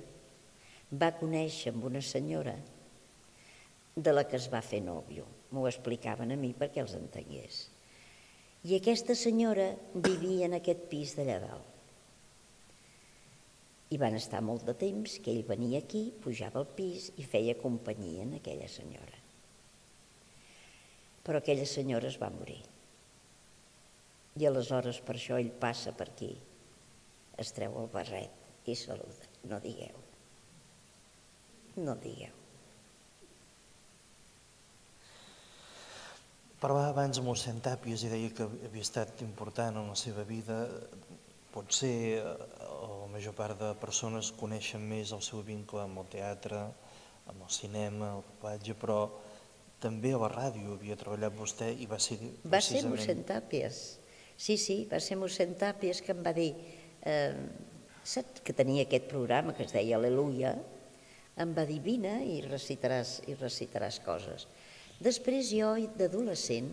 va conèixer amb una senyora de la que es va fer nòvio. M'ho explicaven a mi perquè els entengués. I aquesta senyora vivia en aquest pis d'allà dalt. I van estar molt de temps que ell venia aquí, pujava al pis i feia companyia en aquella senyora. Però aquella senyora es va morir. I aleshores per això ell passa per aquí, es treu el barret i saluda. No digueu. No digueu. Parlava abans amb mossèn Tàpies i deia que havia estat important en la seva vida potser la major part de persones coneixen més el seu vincle amb el teatre, amb el cinema, el platge, però també a la ràdio havia treballat vostè i va ser Va ser mossèn Tàpies. Sí, sí, va ser mossèn Tàpies que em va dir... Eh, saps que tenia aquest programa que es deia Aleluia? Em va dir, vine i recitaràs, i recitaràs coses. Després jo, d'adolescent,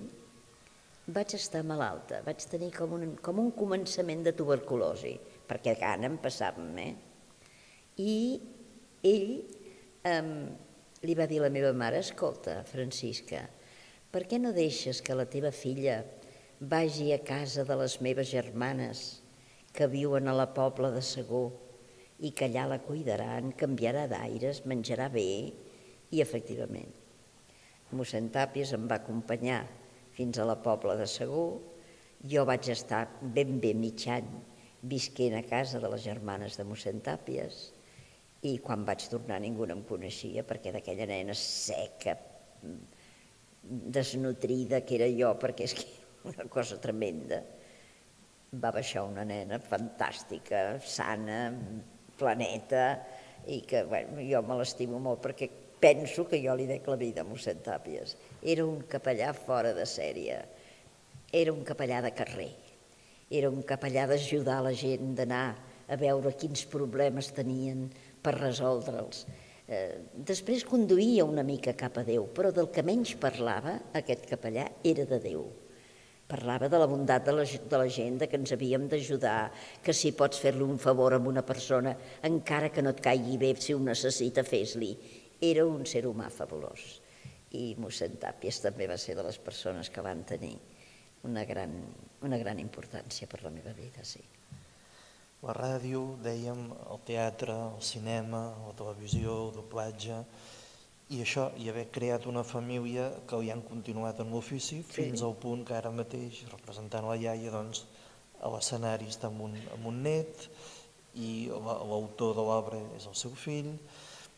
vaig estar malalta, vaig tenir com un, com un començament de tuberculosi, perquè gana em passàvem, eh? I ell eh, li va dir a la meva mare, escolta, Francisca, per què no deixes que la teva filla vagi a casa de les meves germanes que viuen a la pobla de Segur i que allà la cuidaran, canviarà d'aires, menjarà bé, i efectivament. Mossèn Tàpies em va acompanyar fins a la pobla de Segur, jo vaig estar ben bé mig any visquent a casa de les germanes de mossèn Tàpies i quan vaig tornar ningú no em coneixia perquè d'aquella nena seca, desnutrida que era jo, perquè és que una cosa tremenda, va baixar una nena fantàstica, sana, planeta, i que bueno, jo me l'estimo molt perquè penso que jo li dec la vida a mossèn Tàpies. Era un capellà fora de sèrie, era un capellà de carrer, era un capellà d'ajudar la gent, d'anar a veure quins problemes tenien per resoldre'ls. Eh, després conduïa una mica cap a Déu, però del que menys parlava aquest capellà era de Déu Parlava de la bondat de la, de la gent, de que ens havíem d'ajudar, que si pots fer-li un favor a una persona, encara que no et caigui bé, si ho necessita, fes-li. Era un ser humà fabulós. I mossèn Tàpies també va ser de les persones que van tenir una gran, una gran importància per la meva vida, sí. La ràdio, dèiem, el teatre, el cinema, la televisió, el doblatge, i això, i haver creat una família que li han continuat en l'ofici sí. fins al punt que ara mateix, representant la iaia, doncs, a l'escenari està amb un, amb un net i l'autor de l'obra és el seu fill.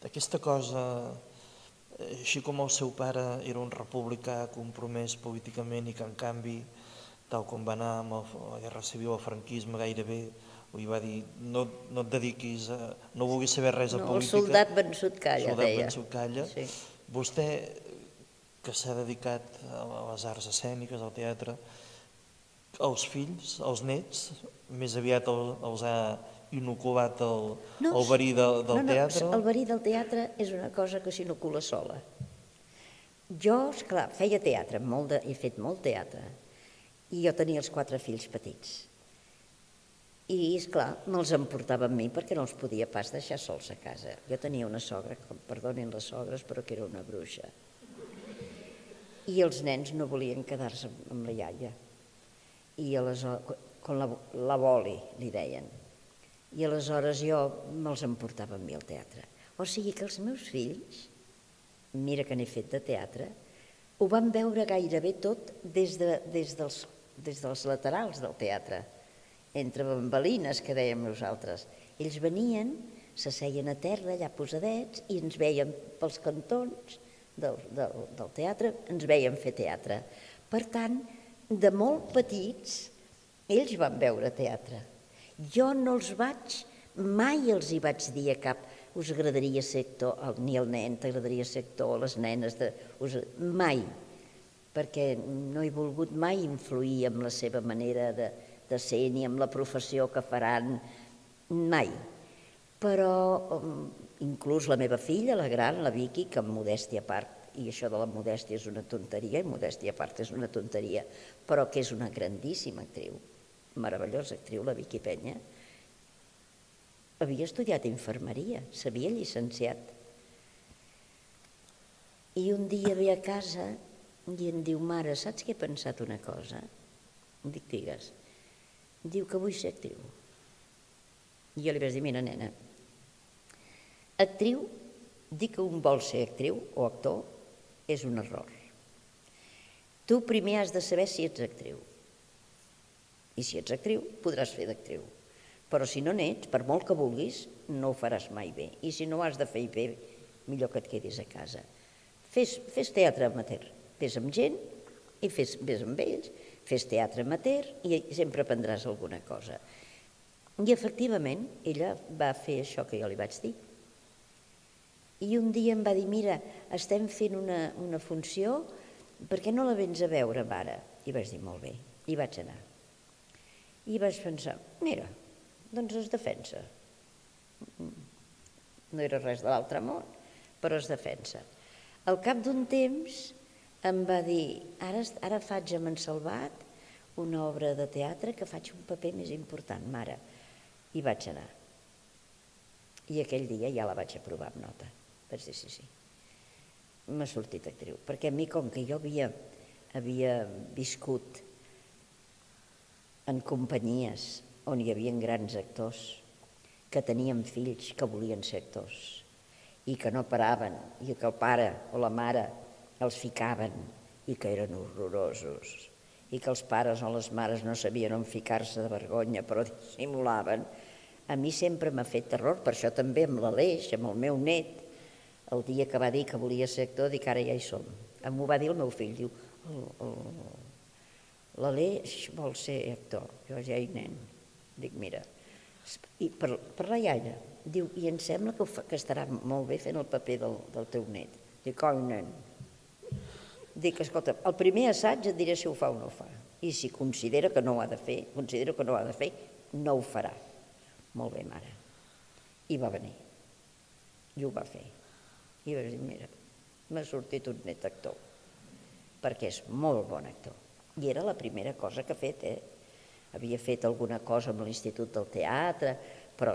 Aquesta cosa, així com el seu pare era un republicà compromès políticament i que en canvi, tal com va anar amb la guerra civil, el franquisme gairebé li va dir no, no et dediquis a... no vulguis saber res de no, política. El soldat vençut calla, soldat deia. vençut calla. Sí. Vostè, que s'ha dedicat a les arts escèniques, al teatre, els fills, els nets, més aviat el, els ha inoculat el, no, el verí de, del no, no, teatre? El verí del teatre és una cosa que s'inocula sola. Jo, esclar, feia teatre, molt de, he fet molt teatre, i jo tenia els quatre fills petits i, és clar me'ls emportava amb mi perquè no els podia pas deixar sols a casa. Jo tenia una sogra, perdonin les sogres, però que era una bruixa. I els nens no volien quedar-se amb la iaia. I aleshores, con la, la boli, li deien. I aleshores jo me'ls emportava amb mi al teatre. O sigui que els meus fills, mira que n'he fet de teatre, ho van veure gairebé tot des, de, des, dels, des dels laterals del teatre entre bambalines, que dèiem nosaltres. Ells venien, s'asseien a terra, allà posadets, i ens veien pels cantons del, del, del teatre, ens veien fer teatre. Per tant, de molt petits, ells van veure teatre. Jo no els vaig, mai els hi vaig dir a cap, us agradaria ser actor, ni el nen t'agradaria ser actor, les nenes, de, us, mai, perquè no he volgut mai influir en la seva manera de, de ser ni amb la professió que faran, mai. Però um, inclús la meva filla, la gran, la Vicky, que amb modèstia a part, i això de la modèstia és una tonteria, i modèstia a part és una tonteria, però que és una grandíssima actriu, meravellosa actriu, la Vicky Penya, havia estudiat infermeria, s'havia llicenciat. I un dia ve a casa i em diu, mare, saps que he pensat una cosa? Dic, digues diu que vull ser actriu. I jo li vaig dir, mira, nena, actriu, dir que un vol ser actriu o actor és un error. Tu primer has de saber si ets actriu. I si ets actriu, podràs fer d'actriu. Però si no n'ets, per molt que vulguis, no ho faràs mai bé. I si no has de fer bé, millor que et quedis a casa. Fes, fes teatre amateur. Fes amb gent i fes, vés amb ells fes teatre amateur i sempre aprendràs alguna cosa. I efectivament, ella va fer això que jo li vaig dir. I un dia em va dir, mira, estem fent una, una funció, per què no la vens a veure, mare? I vaig dir, molt bé, i vaig anar. I vaig pensar, mira, doncs es defensa. No era res de l'altre món, però es defensa. Al cap d'un temps em va dir, ara, ara faig amb en Salvat una obra de teatre que faig un paper més important, mare. I vaig anar. I aquell dia ja la vaig aprovar amb nota. Vaig dir, sí, sí. M'ha sortit actriu. Perquè a mi, com que jo havia, havia viscut en companyies on hi havia grans actors, que tenien fills que volien ser actors i que no paraven i que el pare o la mare els ficaven i que eren horrorosos i que els pares o les mares no sabien on ficar-se de vergonya però [laughs] dissimulaven, a mi sempre m'ha fet terror, per això també amb l'Aleix, amb el meu net, el dia que va dir que volia ser actor, dic ara ja hi som. M'ho va dir el meu fill, diu, l'Aleix vol ser actor, jo ja hi nen. Dic, mira, i per, per la iaia, diu, i em sembla que, fa, que estarà molt bé fent el paper del, del teu net. Dic, oi, nen. Dic, escolta, el primer assaig et diré si ho fa o no ho fa. I si considera que no ho ha de fer, considero que no ho ha de fer, no ho farà. Molt bé, mare. I va venir. I ho va fer. I va dir, mira, m'ha sortit un net actor, perquè és molt bon actor. I era la primera cosa que ha fet, eh? Havia fet alguna cosa amb l'Institut del Teatre, però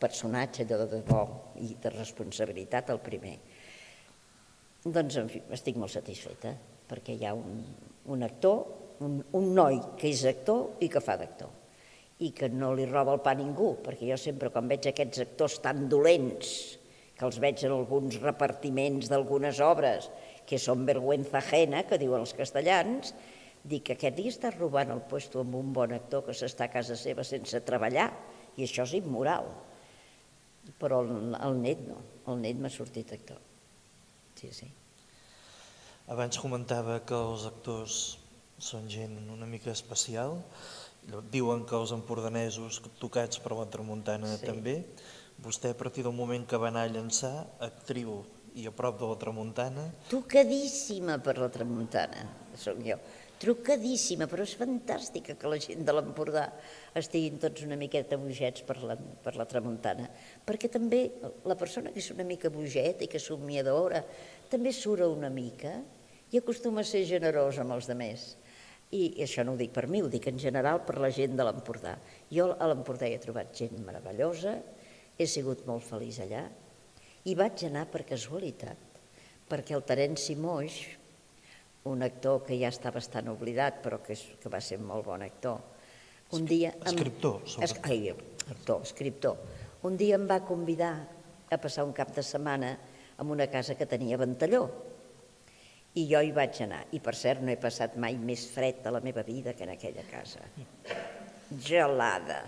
personatge de debò i de responsabilitat el primer. Doncs, en fi, estic molt satisfeta, perquè hi ha un, un actor, un, un noi que és actor i que fa d'actor i que no li roba el pa a ningú, perquè jo sempre quan veig aquests actors tan dolents, que els veig en alguns repartiments d'algunes obres, que són vergüenza ajena, que diuen els castellans, dic que aquest dia està robant el puesto amb un bon actor que s'està a casa seva sense treballar, i això és immoral. Però el, el net no, el net m'ha sortit actor. Sí, sí. Abans comentava que els actors són gent una mica especial, Diuen que els empordanesos tocats per la tramuntana sí. també. Vostè, a partir del moment que va anar a llançar, actriu i a prop de la tramuntana... Tocadíssima per la tramuntana, sóc jo. Trucadíssima, però és fantàstica que la gent de l'Empordà estiguin tots una miqueta bogets per la, per la tramuntana, perquè també la persona que és una mica boget i que és somiadora també sura una mica i acostuma a ser generosa amb els demés. I això no ho dic per mi, ho dic en general per la gent de l'Empordà. Jo a l'Empordà he trobat gent meravellosa, he sigut molt feliç allà, i vaig anar per casualitat, perquè el Terenci Moix, un actor que ja està bastant oblidat, però que, és, que va ser molt bon actor, un dia... Escriptor, es, ai, actor, escriptor. Un dia em va convidar a passar un cap de setmana en una casa que tenia Ventalló, i jo hi vaig anar. I per cert, no he passat mai més fred de la meva vida que en aquella casa. Gelada.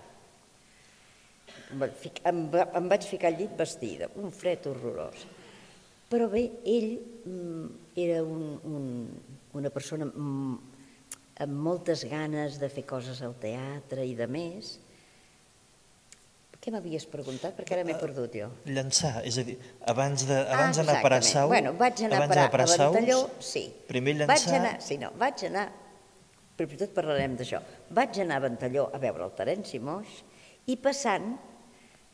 Em, em vaig ficar al llit vestida, un fred horrorós. Però bé, ell mm, era un, un, una persona amb moltes ganes de fer coses al teatre i de més, què m'havies preguntat? Perquè ara m'he eh, perdut jo. Llançar, és a dir, abans ah, abans d'anar ah, a Parassau... Bueno, vaig anar a, parar, a Ventalló, sí. Primer llançar... Vaig anar, sí, no, vaig anar, però tot parlarem d'això, vaig anar a Ventalló a veure el Terenci Moix i passant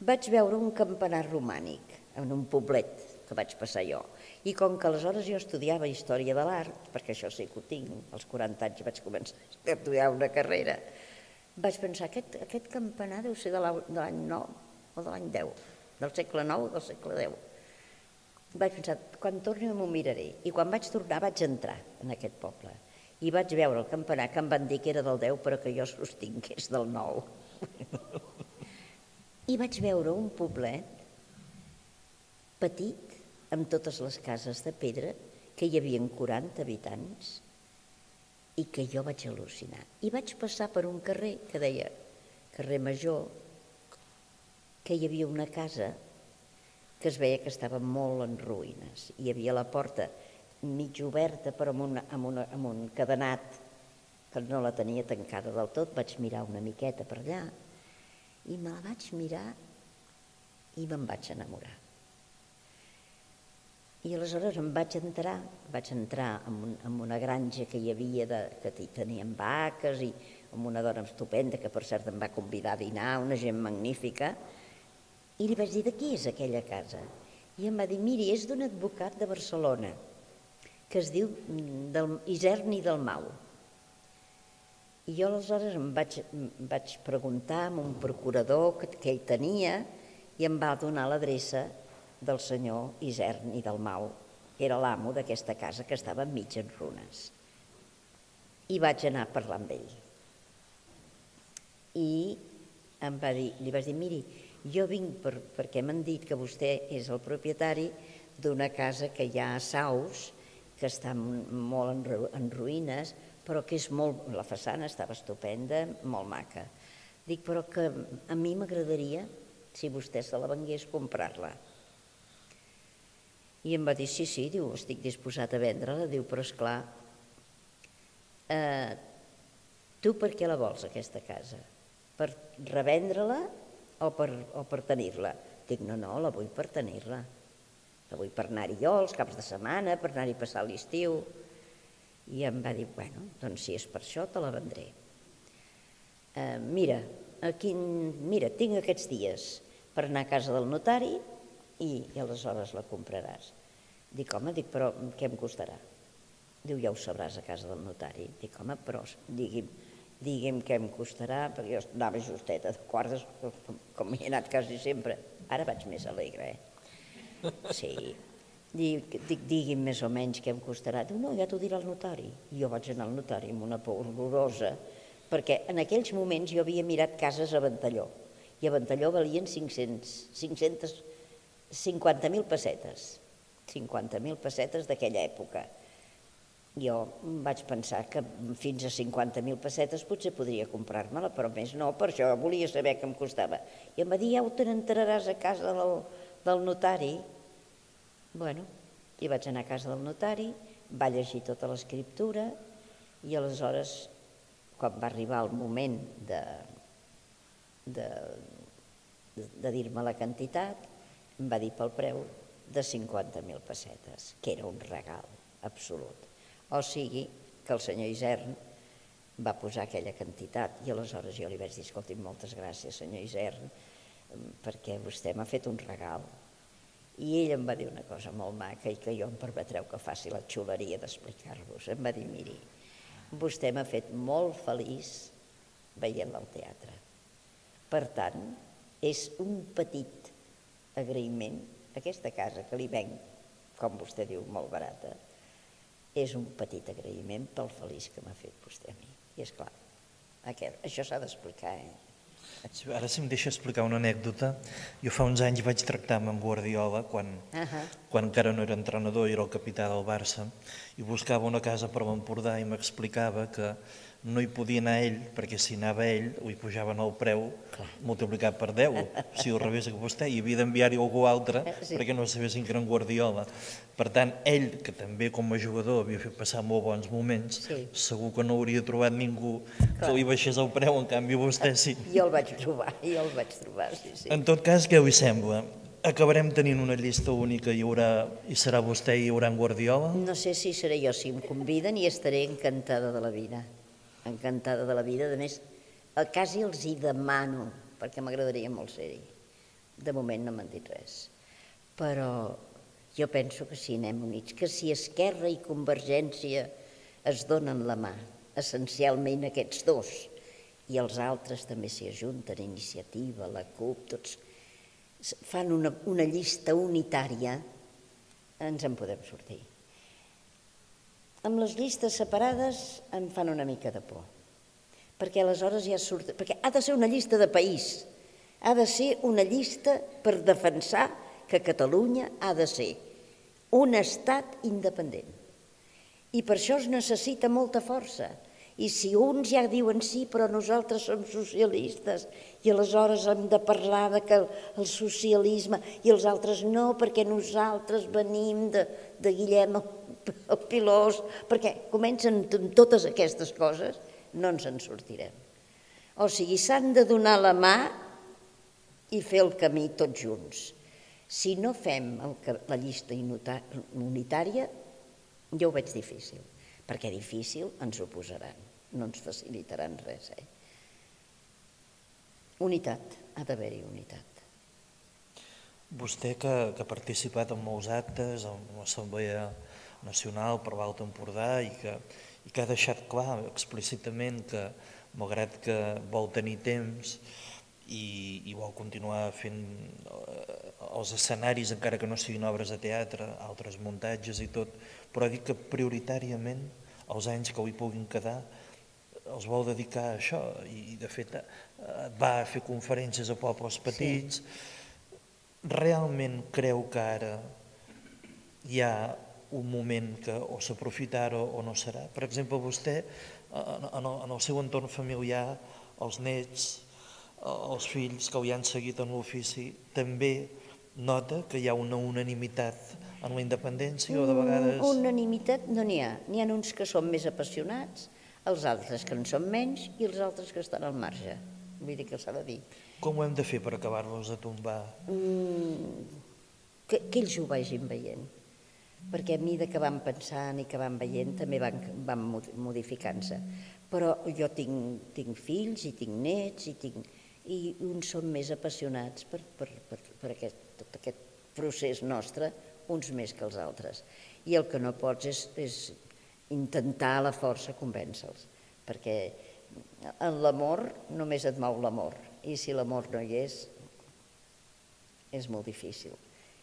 vaig veure un campanar romànic en un poblet que vaig passar jo. I com que aleshores jo estudiava Història de l'Art, perquè això sí que ho tinc, als 40 anys vaig començar a estudiar una carrera, vaig pensar, aquest, aquest campanar deu ser de l'any 9 o de l'any 10, del segle IX o del segle X. Vaig pensar, quan torni m'ho miraré. I quan vaig tornar vaig entrar en aquest poble. I vaig veure el campanar que em van dir que era del 10 però que jo sostinc que és del 9. I vaig veure un poblet petit, amb totes les cases de pedra, que hi havia 40 habitants, i que jo vaig al·lucinar. I vaig passar per un carrer que deia carrer Major, que hi havia una casa que es veia que estava molt en ruïnes. Hi havia la porta mig oberta però amb, una, amb, una, amb un cadenat que no la tenia tancada del tot, vaig mirar una miqueta per allà I me la vaig mirar i me'n vaig enamorar. I aleshores em vaig entrar, vaig entrar en, un, en una granja que hi havia, de, que hi tenien vaques i amb una dona estupenda que per cert em va convidar a dinar, una gent magnífica, i li vaig dir, de qui és aquella casa? I em va dir, miri, és d'un advocat de Barcelona, que es diu mm, del Iserni del Mau. I jo aleshores em vaig, em vaig preguntar amb un procurador que, que ell tenia i em va donar l'adreça del senyor Isern i del Mau, que era l'amo d'aquesta casa que estava mig en runes. I vaig anar a parlar amb ell. I em va dir, li vaig dir, miri, jo vinc per, perquè m'han dit que vostè és el propietari d'una casa que hi ha a Saus, que està molt en, en ruïnes, però que és molt, la façana estava estupenda, molt maca. Dic, però que a mi m'agradaria, si vostè se la vengués, comprar-la. I em va dir, sí, sí, diu, estic disposat a vendre-la, diu, però és clar, eh, tu per què la vols, aquesta casa? Per revendre-la o per, o per tenir-la? Dic, no, no, la vull per tenir-la. La vull per anar-hi jo els caps de setmana, per anar-hi passar l'estiu. I em va dir, bueno, doncs si és per això te la vendré. Eh, mira, aquí, mira, tinc aquests dies per anar a casa del notari i, i aleshores la compraràs. Dic, home, dic, però què em costarà? Diu, ja ho sabràs a casa del notari. Dic, home, però digui'm, digui'm què em costarà, perquè jo anava justeta de quarts, com, com he anat quasi sempre. Ara vaig més alegre, eh? [laughs] Sí. Dic, dic digui'm més o menys què em costarà. Diu, no, ja t'ho dirà el notari. I jo vaig anar al notari amb una por horrorosa, perquè en aquells moments jo havia mirat cases a Ventalló, i a Ventalló valien 500, 500 50.000 pessetes, 50.000 pessetes d'aquella època. Jo vaig pensar que fins a 50.000 pessetes potser podria comprar-me-la, però més no, per això volia saber què em costava. I em va dir, ja ho te n'entraràs a casa del, del notari. Bueno, i vaig anar a casa del notari, va llegir tota l'escriptura i aleshores, quan va arribar el moment de, de, de, dir-me la quantitat, em va dir pel preu de 50.000 pessetes, que era un regal absolut. O sigui, que el senyor Isern va posar aquella quantitat i aleshores jo li vaig dir, escolti, moltes gràcies, senyor Isern, perquè vostè m'ha fet un regal. I ell em va dir una cosa molt maca i que jo em permetreu que faci la xuleria d'explicar-vos. Em va dir, miri, vostè m'ha fet molt feliç veient-la al teatre. Per tant, és un petit agraïment, aquesta casa que li venc, com vostè diu, molt barata, és un petit agraïment pel feliç que m'ha fet vostè a mi. I és clar, aquest, això s'ha d'explicar, eh? Ara si em deixa explicar una anècdota, jo fa uns anys vaig tractar amb en Guardiola quan, uh -huh. quan encara no era entrenador i era el capità del Barça i buscava una casa per l'Empordà i m'explicava que no hi podia anar ell, perquè si anava ell, ho hi pujaven el preu Clar. multiplicat per 10, si ho rebés que vostè, i havia d'enviar-hi algú altre eh, sí. perquè no sabessin que era en Guardiola. Per tant, ell, que també com a jugador havia fet passar molt bons moments, sí. segur que no hauria trobat ningú Clar. que li baixés el preu, en canvi vostè sí. Jo el vaig trobar, jo el vaig trobar, sí, sí. En tot cas, què li sembla? Acabarem tenint una llista única i, haurà, i serà vostè i hi haurà en Guardiola? No sé si seré jo, si em conviden i estaré encantada de la vida encantada de la vida. A més, quasi els hi demano, perquè m'agradaria molt ser-hi. De moment no m'han dit res. Però jo penso que si anem units, que si Esquerra i Convergència es donen la mà, essencialment aquests dos, i els altres també s'hi ajunten, Iniciativa, la CUP, tots fan una, una llista unitària, ens en podem sortir. Amb les llistes separades em fan una mica de por, perquè aleshores ja surt... Perquè ha de ser una llista de país, ha de ser una llista per defensar que Catalunya ha de ser un estat independent. I per això es necessita molta força. I si uns ja diuen sí, però nosaltres som socialistes, i aleshores hem de parlar de que el socialisme, i els altres no, perquè nosaltres venim de, de Guillem el el pilós, perquè comencen totes aquestes coses, no ens en sortirem. O sigui, s'han de donar la mà i fer el camí tots junts. Si no fem el, la llista unitària, jo ho veig difícil, perquè difícil ens ho posaran, no ens facilitaran res. Eh? Unitat, ha d'haver-hi unitat. Vostè que, que ha participat en molts actes, en l'Assemblea Nacional per l'Alt Empordà i que, i que ha deixat clar explícitament que, malgrat que vol tenir temps i, i vol continuar fent eh, els escenaris, encara que no siguin obres de teatre, altres muntatges i tot, però dic que prioritàriament els anys que li puguin quedar els vol dedicar a això i de fet eh, va a fer conferències a pobles petits. Sí. Realment creu que ara hi ha un moment que o s'aprofitarà o no serà? Per exemple, vostè en el, en el seu entorn familiar, els nets, els fills que li han seguit en l'ofici, també nota que hi ha una unanimitat en la independència o de vegades... Mm, unanimitat no n'hi ha. N'hi ha uns que són més apassionats, els altres que en són menys i els altres que estan al marge. Vull dir que s'ha de dir. Com ho hem de fer per acabar-los de tombar? Mm, que, que ells ho vagin veient perquè a mesura que van pensant i que van veient també van, van modificant-se. Però jo tinc, tinc fills i tinc nets i, tinc, i uns són més apassionats per, per, per, per aquest, tot aquest procés nostre, uns més que els altres. I el que no pots és, és intentar a la força convèncer-los, perquè en l'amor només et mou l'amor, i si l'amor no hi és, és molt difícil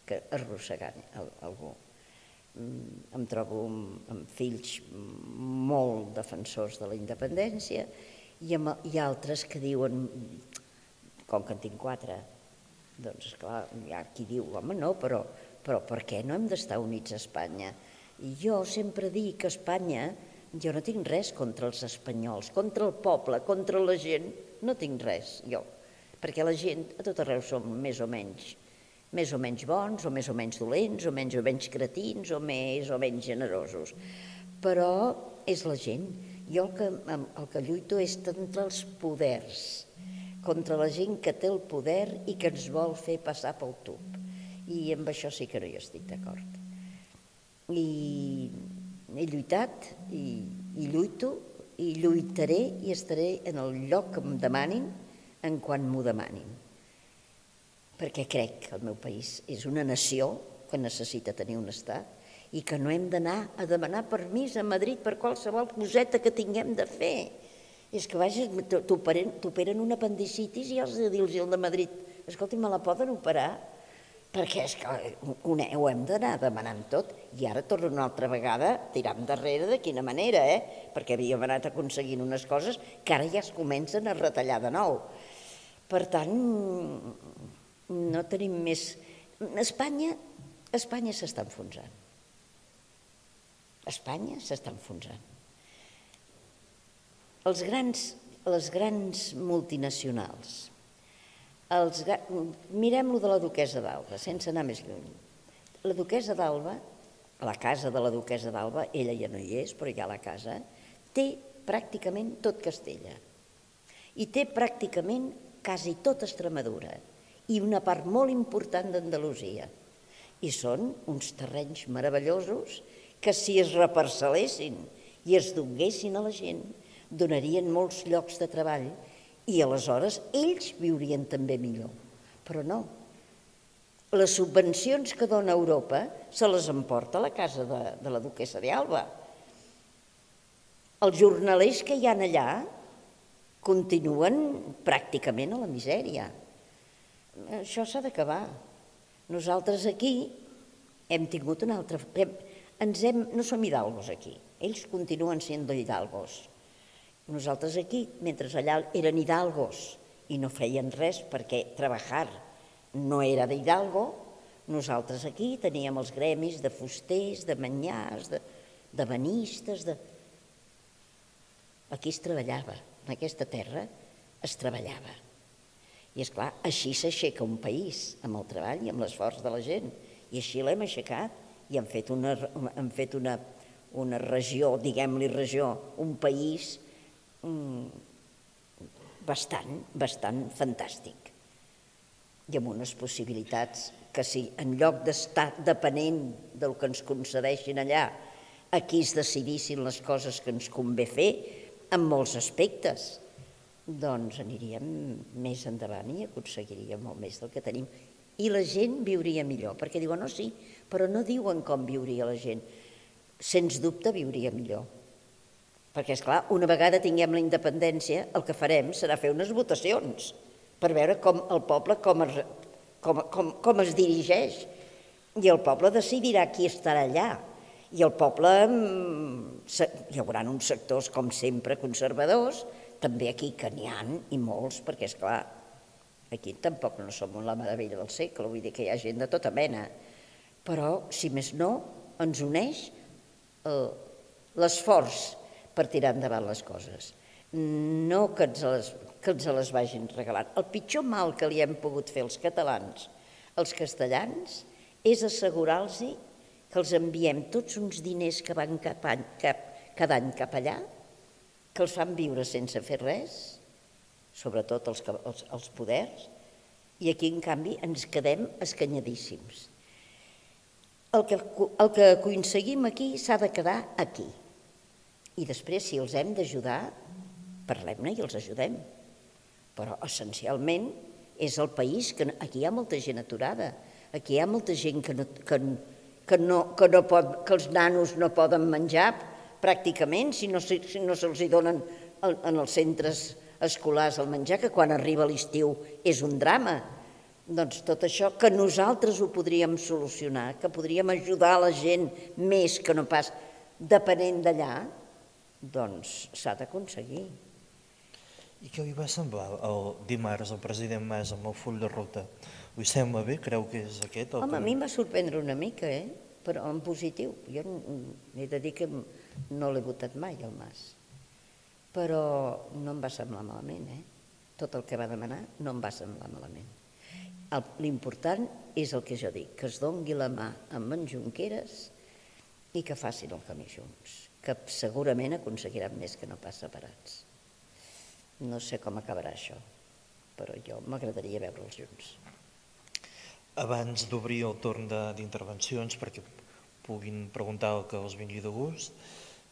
que arrossegant algú. Mm, em trobo amb, fills molt defensors de la independència i, amb, i altres que diuen, com que en tinc quatre, doncs esclar, hi ha qui diu, home no, però, però per què no hem d'estar units a Espanya? I jo sempre dic que Espanya, jo no tinc res contra els espanyols, contra el poble, contra la gent, no tinc res, jo, perquè la gent a tot arreu som més o menys més o menys bons, o més o menys dolents, o menys o menys cretins, o més o menys generosos. Però és la gent. Jo el que, el que lluito és contra els poders, contra la gent que té el poder i que ens vol fer passar pel tub. I amb això sí que no hi estic d'acord. I he lluitat i, i lluito i lluitaré i estaré en el lloc que em demanin en quan m'ho demanin perquè crec que el meu país és una nació que necessita tenir un estat i que no hem d'anar a demanar permís a Madrid per qualsevol coseta que tinguem de fer. És que vaja, t'operen un apendicitis i has de dir-los de Madrid, escolti, me la poden operar? Perquè és que ho hem d'anar demanant tot i ara torno una altra vegada tirant darrere de quina manera, eh? perquè havíem anat aconseguint unes coses que ara ja es comencen a retallar de nou. Per tant, no tenim més... Espanya, Espanya s'està enfonsant. Espanya s'està enfonsant. Els grans, les grans multinacionals, els, mirem-lo de la duquesa d'Alba, sense anar més lluny. La duquesa d'Alba, la casa de la duquesa d'Alba, ella ja no hi és, però hi ha la casa, té pràcticament tot Castella. I té pràcticament quasi tot Extremadura i una part molt important d'Andalusia. I són uns terrenys meravellosos que si es reparcel·lessin i es donguessin a la gent, donarien molts llocs de treball i aleshores ells viurien també millor. Però no. Les subvencions que dona Europa se les emporta la casa de, de la duquesa d'Alba. Els jornalers que hi han allà continuen pràcticament a la misèria. Això s'ha d'acabar. Nosaltres aquí hem tingut una altra... Hem, ens hem, no som hidalgos aquí, ells continuen sent hidalgos. Nosaltres aquí, mentre allà eren hidalgos i no feien res perquè treballar no era d'hidalgo, nosaltres aquí teníem els gremis de fusters, de manyars, de, de banistes, de... Aquí es treballava, en aquesta terra es treballava. I és clar, així s'aixeca un país, amb el treball i amb l'esforç de la gent. I així l'hem aixecat i hem fet una, hem fet una, una regió, diguem-li regió, un país bastant, bastant fantàstic. i amb unes possibilitats que si en lloc d'estar depenent del que ens concedeixin allà, aquí es decidissin les coses que ens convé fer, en molts aspectes, doncs aniríem més endavant i aconseguiríem molt més del que tenim. I la gent viuria millor, perquè diuen, no, sí, però no diuen com viuria la gent. Sens dubte viuria millor. Perquè, és clar, una vegada tinguem la independència, el que farem serà fer unes votacions per veure com el poble com es, com, com, com es dirigeix. I el poble decidirà qui estarà allà. I el poble, mm, hi haurà uns sectors, com sempre, conservadors, també aquí que n'hi han, i molts, perquè, és clar, aquí tampoc no som la meravella del segle, vull dir que hi ha gent de tota mena. Però, si més no, ens uneix l'esforç per tirar endavant les coses. No que ens les, que ens les vagin regalant. El pitjor mal que li hem pogut fer els catalans als castellans és assegurar-los que els enviem tots uns diners que van cap any, cap, cada any cap allà, que els fan viure sense fer res, sobretot els, els, els poders, i aquí, en canvi, ens quedem escanyadíssims. El que, el que aconseguim aquí s'ha de quedar aquí. I després, si els hem d'ajudar, parlem-ne i els ajudem. Però, essencialment, és el país que aquí hi ha molta gent aturada, aquí hi ha molta gent que, no, que, que, no, que, no pot, que els nanos no poden menjar pràcticament si no, si no se'ls donen en els centres escolars el menjar, que quan arriba l'estiu és un drama. Doncs tot això que nosaltres ho podríem solucionar, que podríem ajudar la gent més que no pas depenent d'allà, doncs s'ha d'aconseguir. I què li va semblar el dimarts el president Mas amb el full de ruta? Us sembla bé? Creu que és aquest? Home, que... a mi em va sorprendre una mica, eh? però en positiu. Jo he de dir que no l'he votat mai, el Mas. Però no em va semblar malament, eh? Tot el que va demanar no em va semblar malament. L'important és el que jo dic, que es dongui la mà amb en Junqueras i que facin el camí junts, que segurament aconseguiran més que no pas separats. No sé com acabarà això, però jo m'agradaria veure'ls junts. Abans d'obrir el torn d'intervencions, perquè puguin preguntar el que els vingui de gust,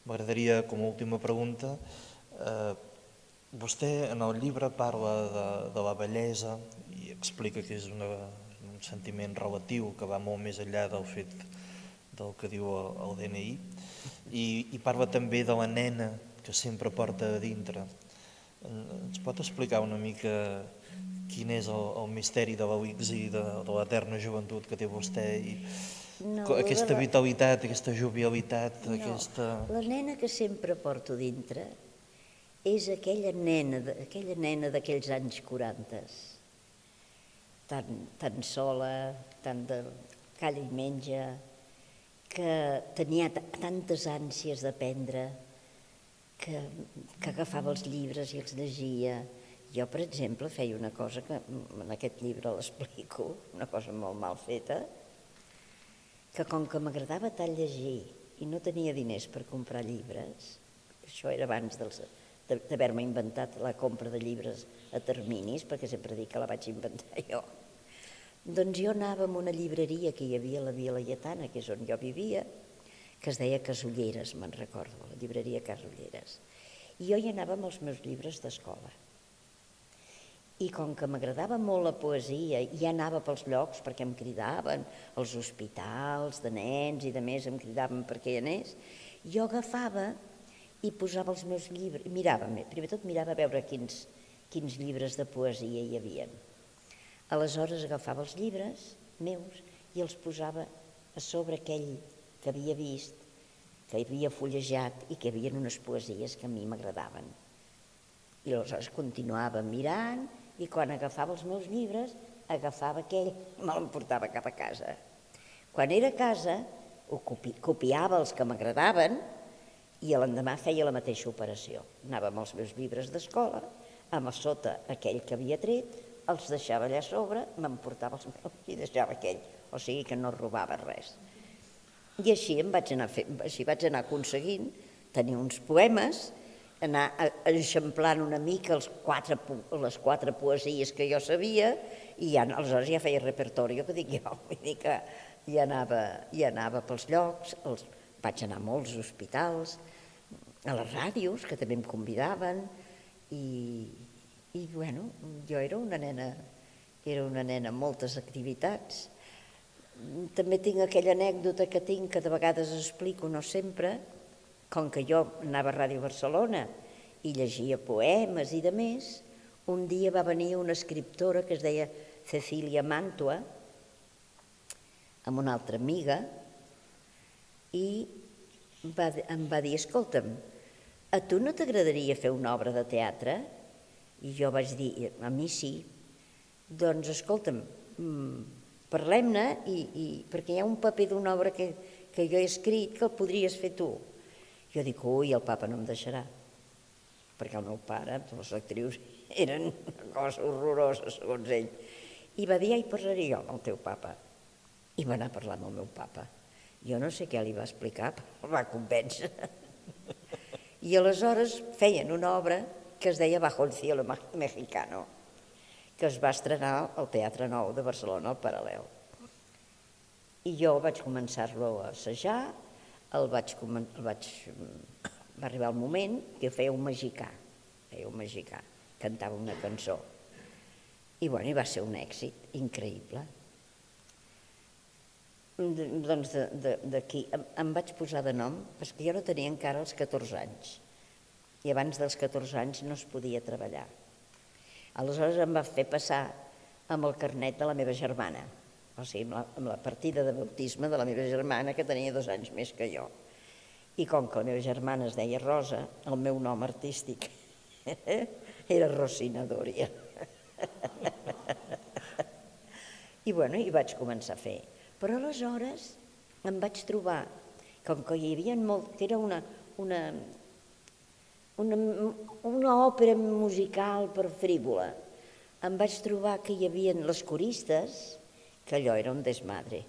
M'agradaria, com a última pregunta, eh, vostè en el llibre parla de, de la bellesa i explica que és una, un sentiment relatiu que va molt més enllà del fet del que diu el, el DNI i, i parla també de la nena que sempre porta a dintre. Ens pot explicar una mica quin és el, el misteri de l'elixir de, de l'eterna joventut que té vostè i, no, aquesta vitalitat, aquesta jovialitat, no, aquesta... La nena que sempre porto dintre és aquella nena, aquella nena d'aquells anys 40, tan, tan sola, tan de calla i menja, que tenia tantes ànsies d'aprendre, que, que agafava els llibres i els llegia. Jo, per exemple, feia una cosa que en aquest llibre l'explico, una cosa molt mal feta, que com que m'agradava tant llegir i no tenia diners per comprar llibres, això era abans d'haver-me inventat la compra de llibres a terminis, perquè sempre dic que la vaig inventar [laughs] jo, doncs jo anava a una llibreria que hi havia a la Via Laietana, que és on jo vivia, que es deia Casulleres, me'n recordo, la llibreria Casulleres. I jo hi anava amb els meus llibres d'escola. I com que m'agradava molt la poesia, i anava pels llocs perquè em cridaven, els hospitals de nens i de més em cridaven perquè hi anés, jo agafava i posava els meus llibres, mirava, primer tot mirava a veure quins, quins llibres de poesia hi havia. Aleshores agafava els llibres meus i els posava a sobre aquell que havia vist, que havia fullejat i que havien unes poesies que a mi m'agradaven. I aleshores continuava mirant i quan agafava els meus llibres, agafava aquell i me l'emportava cap a casa. Quan era a casa, ho copi copiava els que m'agradaven i l'endemà feia la mateixa operació. Anava amb els meus llibres d'escola, amb a sota aquell que havia tret, els deixava allà a sobre, m'emportava els meus i deixava aquell. O sigui que no robava res. I així, em vaig anar, fent, així vaig anar aconseguint tenir uns poemes anar eixamplant una mica els quatre, les quatre poesies que jo sabia i ja, aleshores ja feia repertori, que dic jo, vull dir que ja anava, ja anava pels llocs, els, vaig anar a molts hospitals, a les ràdios, que també em convidaven, i, i bueno, jo era una nena, era una nena amb moltes activitats. També tinc aquella anècdota que tinc, que de vegades explico, no sempre, com que jo anava a Ràdio Barcelona i llegia poemes i de més, un dia va venir una escriptora que es deia Cecília Mantua, amb una altra amiga, i va, em va dir, escolta'm, a tu no t'agradaria fer una obra de teatre? I jo vaig dir, a mi sí. Doncs escolta'm, mm, parlem-ne i, i, perquè hi ha un paper d'una obra que, que jo he escrit que el podries fer tu. Jo dic, ui, el papa no em deixarà, perquè el meu pare, les actrius, [laughs] eren cosa horrorosa, segons ell. I va dir, ja hi parlaré jo amb el teu papa. I va anar a parlar amb el meu papa. Jo no sé què li va explicar, però el va convèncer. [laughs] I aleshores feien una obra que es deia Bajo el cielo mexicano, que es va estrenar al Teatre Nou de Barcelona, al Paral·lel. I jo vaig començar-lo a assajar, el vaig, el vaig, va arribar el moment que feia un magicà, feia un magicà, cantava una cançó. I bueno, i va ser un èxit increïble. Doncs d'aquí em, em vaig posar de nom, perquè jo no tenia encara els 14 anys, i abans dels 14 anys no es podia treballar. Aleshores em va fer passar amb el carnet de la meva germana, o sigui, amb la, amb la partida de bautisme de la meva germana, que tenia dos anys més que jo. I com que la meva germana es deia Rosa, el meu nom artístic [laughs] era Rosina Dòria. [laughs] I bueno, i vaig començar a fer. Però aleshores em vaig trobar, com que hi havia molt, que era una, una, una, una òpera musical per frívola, em vaig trobar que hi havia les coristes, que allò era un desmadre.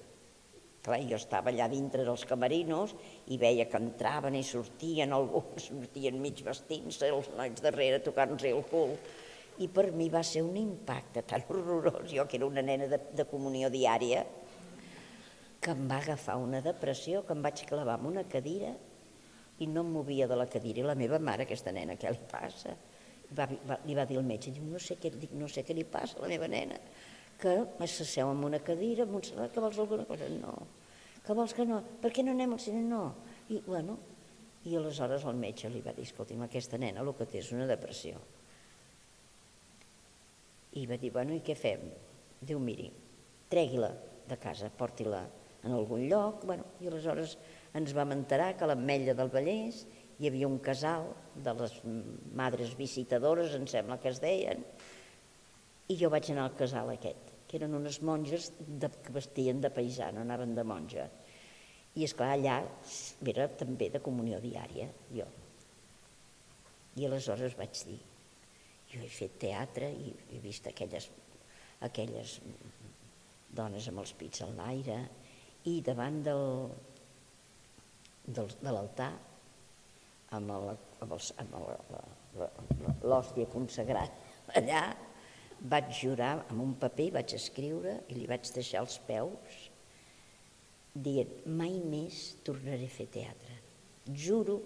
Clar, jo estava allà dintre dels camerinos i veia que entraven i sortien, alguns sortien mig vestint-se, els nois darrere tocant-se el cul. I per mi va ser un impacte tan horrorós, jo que era una nena de, de comunió diària, que em va agafar una depressió, que em vaig clavar en una cadira i no em movia de la cadira. I la meva mare, aquesta nena, què li passa? Va, va, li va dir al metge, diu, no sé què, dic, no sé què li passa a la meva nena que s'asseu en una cadira, Montserrat, que vols alguna cosa? No. Que vols que no? Per què no anem al cine? No. I, bueno, i aleshores el metge li va dir, escolti'm, aquesta nena el que té és una depressió. I va dir, bueno, i què fem? Diu, miri, tregui-la de casa, porti-la en algun lloc, bueno, i aleshores ens vam enterar que a l'Ametlla del Vallès hi havia un casal de les madres visitadores, em sembla que es deien, i jo vaig anar al casal aquest que eren unes monges de, que vestien de paisana, anaven de monja. I és clar allà era també de comunió diària, jo. I aleshores vaig dir, jo he fet teatre i he vist aquelles, aquelles dones amb els pits al l'aire i davant del, del, de l'altar amb l'hòstia consagrat allà vaig jurar amb un paper, vaig escriure i li vaig deixar els peus dient mai més tornaré a fer teatre. Juro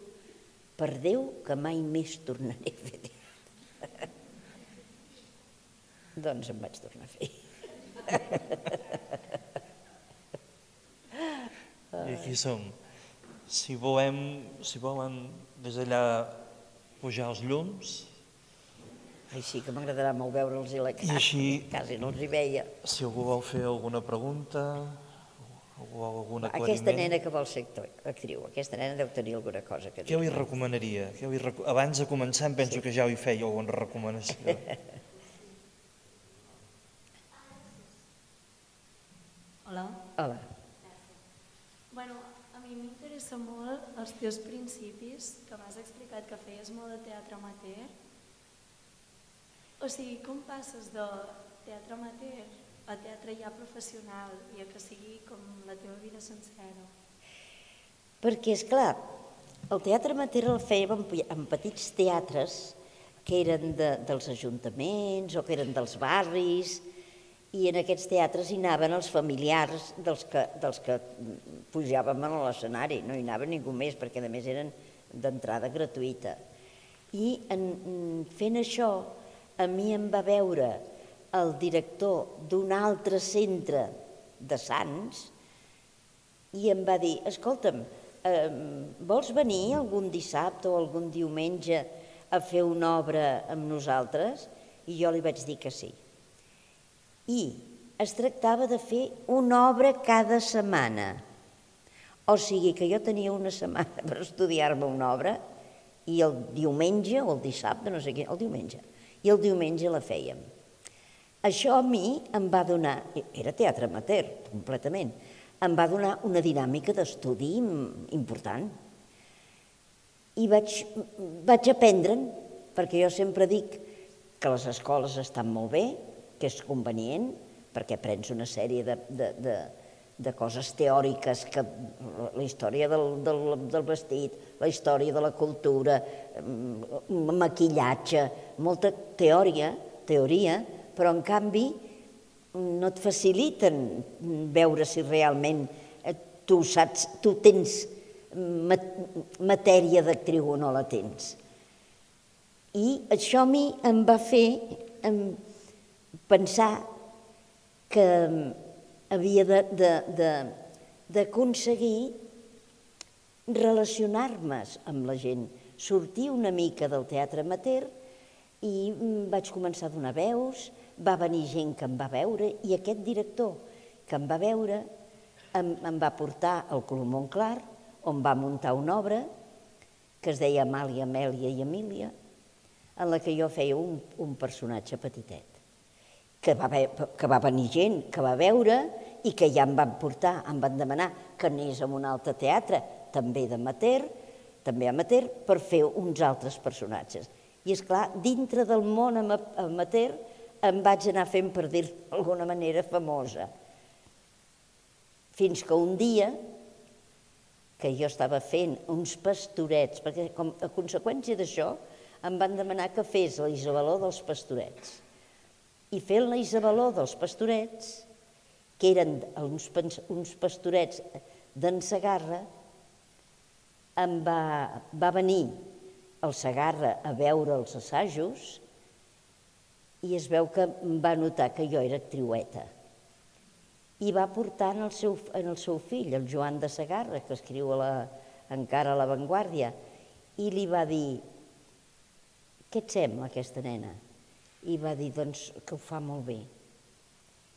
per Déu que mai més tornaré a fer teatre. [laughs] doncs em vaig tornar a fer. I aquí som. Si volem, si volen des d'allà pujar els llums, així que m'agradarà molt veure'ls i la cara, I així, quasi no els hi veia. Si algú vol fer alguna pregunta, algú vol algun aclariment... Aquesta nena que vol ser actor, actriu, aquesta nena deu tenir alguna cosa que dir. Què li recomanaria? Què li rec... Abans de començar em penso sí. que ja li feia alguna recomanació. [laughs] Hola. Hola. Bueno, a mi m'interessa molt els teus principis, que m'has explicat que feies molt de teatre amateur, o sigui, com passes de teatre amateur a teatre ja professional i a que sigui com la teva vida sencera? Perquè, és clar, El teatre amateur el fèiem en, en petits teatres que eren de, dels ajuntaments o que eren dels barris, i en aquests teatres hi anaven els familiars dels que, dels que pujàvem a l'escenari, no hi anava ningú més, perquè a més eren d'entrada gratuïta. I en, fent això, a mi em va veure el director d'un altre centre de Sants i em va dir, escolta'm, eh, vols venir algun dissabte o algun diumenge a fer una obra amb nosaltres? I jo li vaig dir que sí. I es tractava de fer una obra cada setmana. O sigui que jo tenia una setmana [laughs] per estudiar-me una obra i el diumenge o el dissabte, no sé què, el diumenge, i el diumenge la fèiem. Això a mi em va donar, era teatre amateur, completament, em va donar una dinàmica d'estudi important. I vaig, vaig aprendre'n, perquè jo sempre dic que les escoles estan molt bé, que és convenient, perquè aprens una sèrie de, de, de, de coses teòriques, que la història del, del, del vestit, la història de la cultura, mm, maquillatge, molta teoria, teoria, però en canvi no et faciliten veure si realment eh, tu saps, tu tens matèria d'actriu o no la tens. I això a mi em va fer pensar que havia d'aconseguir relacionar-me amb la gent, sortir una mica del teatre amateur i mm, vaig començar a donar veus, va venir gent que em va veure i aquest director que em va veure em, em va portar al Club Montclar, on va muntar una obra que es deia Amàlia, Amèlia i Emília, en la que jo feia un, un personatge petitet, que va, que va venir gent, que va veure i que ja em van portar, em van demanar que anés a un altre teatre, també d'amater, també amateur, per fer uns altres personatges. I és clar, dintre del món amateur, em vaig anar fent, per dir d'alguna manera, famosa. Fins que un dia, que jo estava fent uns pastorets, perquè com a conseqüència d'això em van demanar que fes la Isabeló dels pastorets. I fent la Isabeló dels pastorets, que eren uns, uns pastorets d'en Sagarra, em va, va venir el Sagarra a veure els assajos i es veu que va notar que jo era actriueta. I va portar en el seu, en el seu fill, el Joan de Sagarra, que escriu a la, encara a l'avantguàrdia, i li va dir, què et sembla aquesta nena? I va dir, doncs, que ho fa molt bé.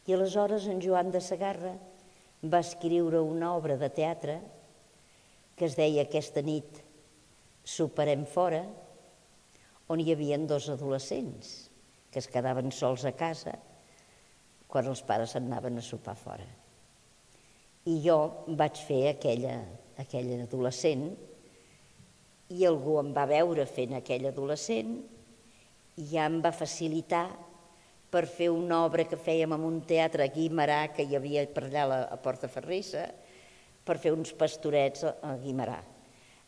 I aleshores en Joan de Sagarra va escriure una obra de teatre que es deia Aquesta nit soparem fora, on hi havia dos adolescents que es quedaven sols a casa quan els pares anaven a sopar fora. I jo vaig fer aquella, aquella adolescent i algú em va veure fent aquell adolescent i ja em va facilitar per fer una obra que fèiem en un teatre a Guimarà, que hi havia per allà a, la, a Porta Ferrissa, per fer uns pastorets a Guimarà.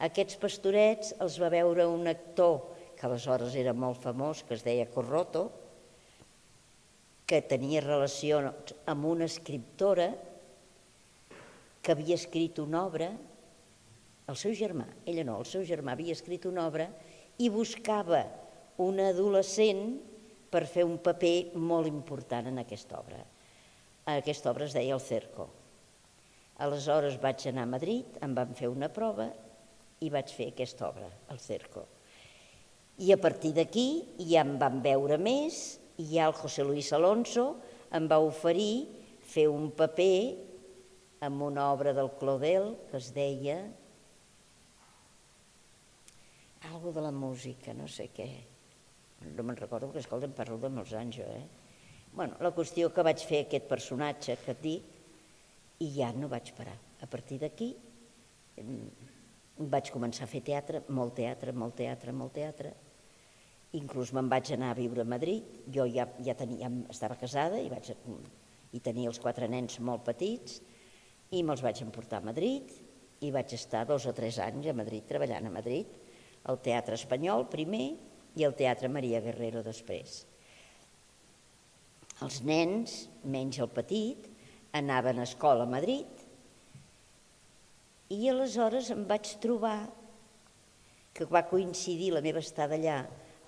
Aquests pastorets els va veure un actor que aleshores era molt famós, que es deia Corroto, que tenia relació amb una escriptora que havia escrit una obra, el seu germà, ella no, el seu germà havia escrit una obra i buscava un adolescent per fer un paper molt important en aquesta obra. Aquesta obra es deia El Cerco. Aleshores vaig anar a Madrid, em van fer una prova i vaig fer aquesta obra, El Cerco. I a partir d'aquí ja em van veure més i ja el José Luis Alonso em va oferir fer un paper amb una obra del Claudel que es deia algo de la música, no sé què. No me'n recordo, perquè escolta, em parlo de molts anys jo, eh? Bueno, la qüestió que vaig fer aquest personatge que et dic i ja no vaig parar. A partir d'aquí vaig començar a fer teatre, molt teatre, molt teatre, molt teatre, Inclús me'n vaig anar a viure a Madrid, jo ja, ja, tenia, ja estava casada i, vaig, i tenia els quatre nens molt petits i me'ls vaig emportar a Madrid i vaig estar dos o tres anys a Madrid, treballant a Madrid, al Teatre Espanyol primer i al Teatre Maria Guerrero després. Els nens, menys el petit, anaven a escola a Madrid i aleshores em vaig trobar que va coincidir la meva estada allà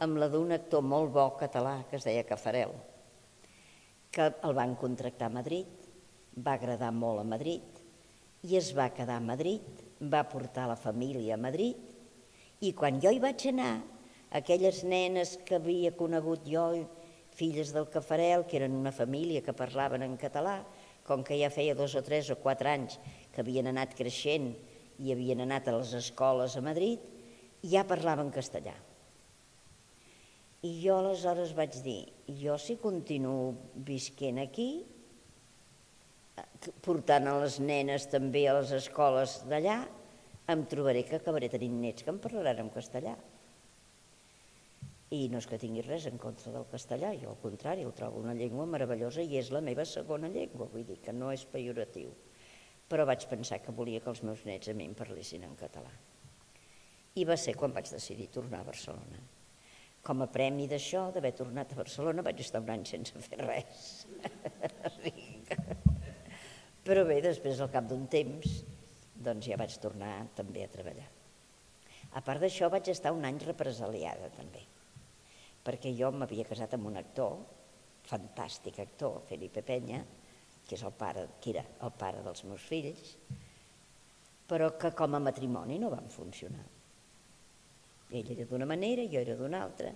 amb la d'un actor molt bo català que es deia Cafarel, que el van contractar a Madrid, va agradar molt a Madrid i es va quedar a Madrid, va portar la família a Madrid i quan jo hi vaig anar, aquelles nenes que havia conegut jo, filles del Cafarel, que eren una família que parlaven en català, com que ja feia dos o tres o quatre anys que havien anat creixent i havien anat a les escoles a Madrid, ja parlaven castellà. I jo aleshores vaig dir, jo si continuo visquent aquí, portant a les nenes també a les escoles d'allà, em trobaré que acabaré tenint nets que em parlaran en castellà. I no és que tingui res en contra del castellà, jo al contrari, el trobo una llengua meravellosa i és la meva segona llengua, vull dir que no és pejoratiu. Però vaig pensar que volia que els meus nets a mi em parlessin en català. I va ser quan vaig decidir tornar a Barcelona. Com a premi d'això, d'haver tornat a Barcelona, vaig estar un any sense fer res. [laughs] Però bé, després, al cap d'un temps, doncs ja vaig tornar també a treballar. A part d'això, vaig estar un any represaliada també, perquè jo m'havia casat amb un actor, fantàstic actor, Felipe Peña, que, és el pare, que era el pare dels meus fills, però que com a matrimoni no van funcionar. Ell era d'una manera, jo era d'una altra,